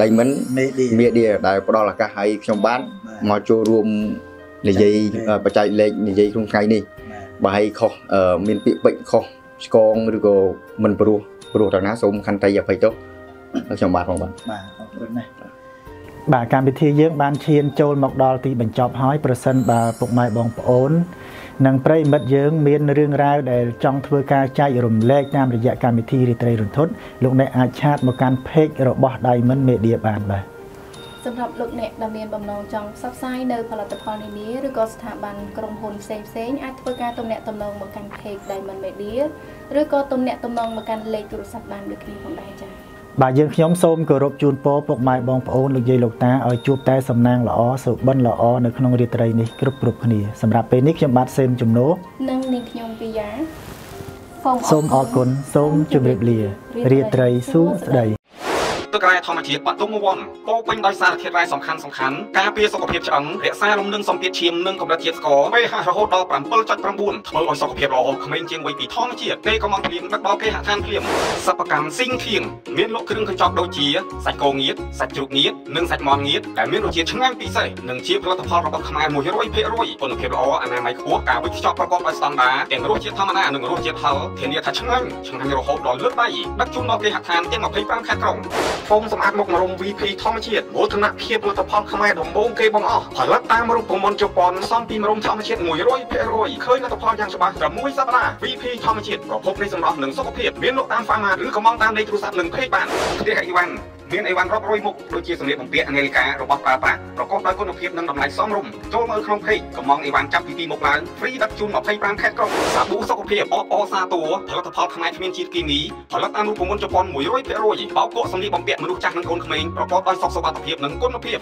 Diamond មេឌី Media ដែលផ្ដល់ឱកាសឲ្យខ្ញុំបានបាទមកចូលរួមនិយាយបច្ចេកទេសអឺបច្ចេកលេខនិយាយក្នុងថ្ងៃនេះ បាទបើឲ្យខុសអឺមានពាក្យពេចន៍ខុសឆ្គងឬក៏មិនព្រោះព្រោះទៅណាសូមខន្តីអភ័យទោសដល់ខ្ញុំបាទផងបាទបាទអរគុណណាស់បាទកម្មវិធីយើងបានឈានចូលមកដល់ទីបញ្ចប់ហើយប្រសិនបើពុកម៉ែបងប្អូននិងប្រិយមិត្តយើងមានរឿងរ៉ាវដែលចង់ធ្វើការចែករំលែកតាមរយៈកម្មវិធីរីត្រីរន្ធត់លោកអ្នកអាចឆាតមកកាន់ page របស់ Diamond Media បានបាទ សម្រាប់លោកអ្នកដែលមានបំណងចង់ផ្សព្វផ្សាយនៅផលិតផលនានាឬក៏ស្ថាប័នក្រុមហ៊ុនផ្សេងផ្សេងៗអាចធ្វើការទំនាក់ទំនងមកកាន់ page Diamond Media ឬក៏ទំនាក់ទំនងមកកាន់លេខទូរស័ព្ទបានដូចគ្នាផងដែរចា៎បាទយើងខ្ញុំសូមគោរពជូនពរពុកម៉ែបងប្អូនលោកយាយលោកតាឲ្យជួបតែសំណាងល្អសុបិនល្អនៅក្នុងរាត្រីនេះគ្រប់គ្រប់គ្នាសម្រាប់ពេលនេះខ្ញុំបាទសេមជំនោនិងនាងខ្ញុំពីយ៉ាសូមអរគុណសូមជម្រាបលារាត្រីសួស្តី ទឹករ៉ែធម្មជាតិបាត់ទុំវ័នពោពេញដោយសារធាតុរ៉ែសំខាន់សំខាន់ការពារសុខភាពឆ្អឹងរក្សាលំនឹងសម្ពាធឈាមនិងកម្រិតជាតិស្ករ pH រហូតដល់7.9ធ្វើឲ្យសុខភាពល្អក្មេងជាងវ័យពីធម្មជាតិពេលកំងភ្លៀងដឹកដល់គេហដ្ឋានភ្លាមសិប្បកម្មស៊ីងធៀងមានលក់គ្រឿងកញ្ចប់ដូចជាសាច់គោងៀតសាច់ជ្រូកងៀតនិងសាច់មាន់ងៀតដែលមានរសជាតិឆ្ងាញ់ពិសេសនិងជាផលិតផលរបស់ខ្មែរ100%គុណភាពល្អអនាម័យខ្ពស់ការវេចខ្ចប់ប្រកបដោយស្តង់ដារទាំងរសជាតិធម្មតានិងរសជាតិហឹរធានាថាឆ្ងាញ់ឆ្ងាញ់រហូតដល់លើកដៃដឹកជូនដល់គេហដ្ឋានទាំង25ខេត្តក្រុងហ្វូមសម្អាតមុខមរុំ VP ធម្មជាតិមោទនភាពផលិតផលខ្មែរដំបូងគេបង្អស់ផលិតតាមរូបមន្តជប៉ុនសំពីមរុំធម្មជាតិ100%ឃើញលទ្ធផលយ៉ាងច្បាស់ត្រឹមមួយសប្តាហ៍ VP ធម្មជាតិប្រភពនៃសម្រស់និងសុខភាពមានលក់តាម Pharma ឬក៏មកតាមលេខទូរស័ព្ទនិង Page បានផ្ទះអីវ៉ាន់ មានអីវ៉ាន់រាប់រយមុខដូចជាសម្លៀកបំពាក់នាឡិការបស់ប្រើប្រាស់ប្រកបដោយគុណភាពនិងតម្លៃសមរម្យចូលមើលក្នុង Page កំងអីវ៉ាន់ចាប់ពីទីមុខឡើងហ្វ្រីដឹកជូន25ខេត្តក្រុងសាប៊ូសុខភាពអបអសាតួផលិតផលផ្នែកគ្មានជាតិគីមីផលិតតាមរូបមន្តជប៉ុន100%បោកគក់សម្លៀកបំពាក់មនុស្សចាស់និងកូនក្មេងប្រកបដោយសុខសុវត្ថិភាពនិងគុណភាព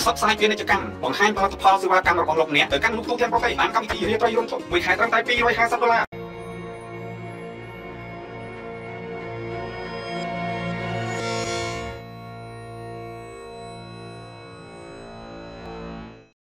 ផ្សព្វផ្សាយពាណិជ្ជកម្មបង្ហាញផលិតផលសេវាកម្មរបស់លោកអ្នកទៅកាន់លោកទូទាំងប្រទេសបានកម្មវិធីរៀបរយរំជុំមួយខែត្រឹមតែ250ដុល្លារ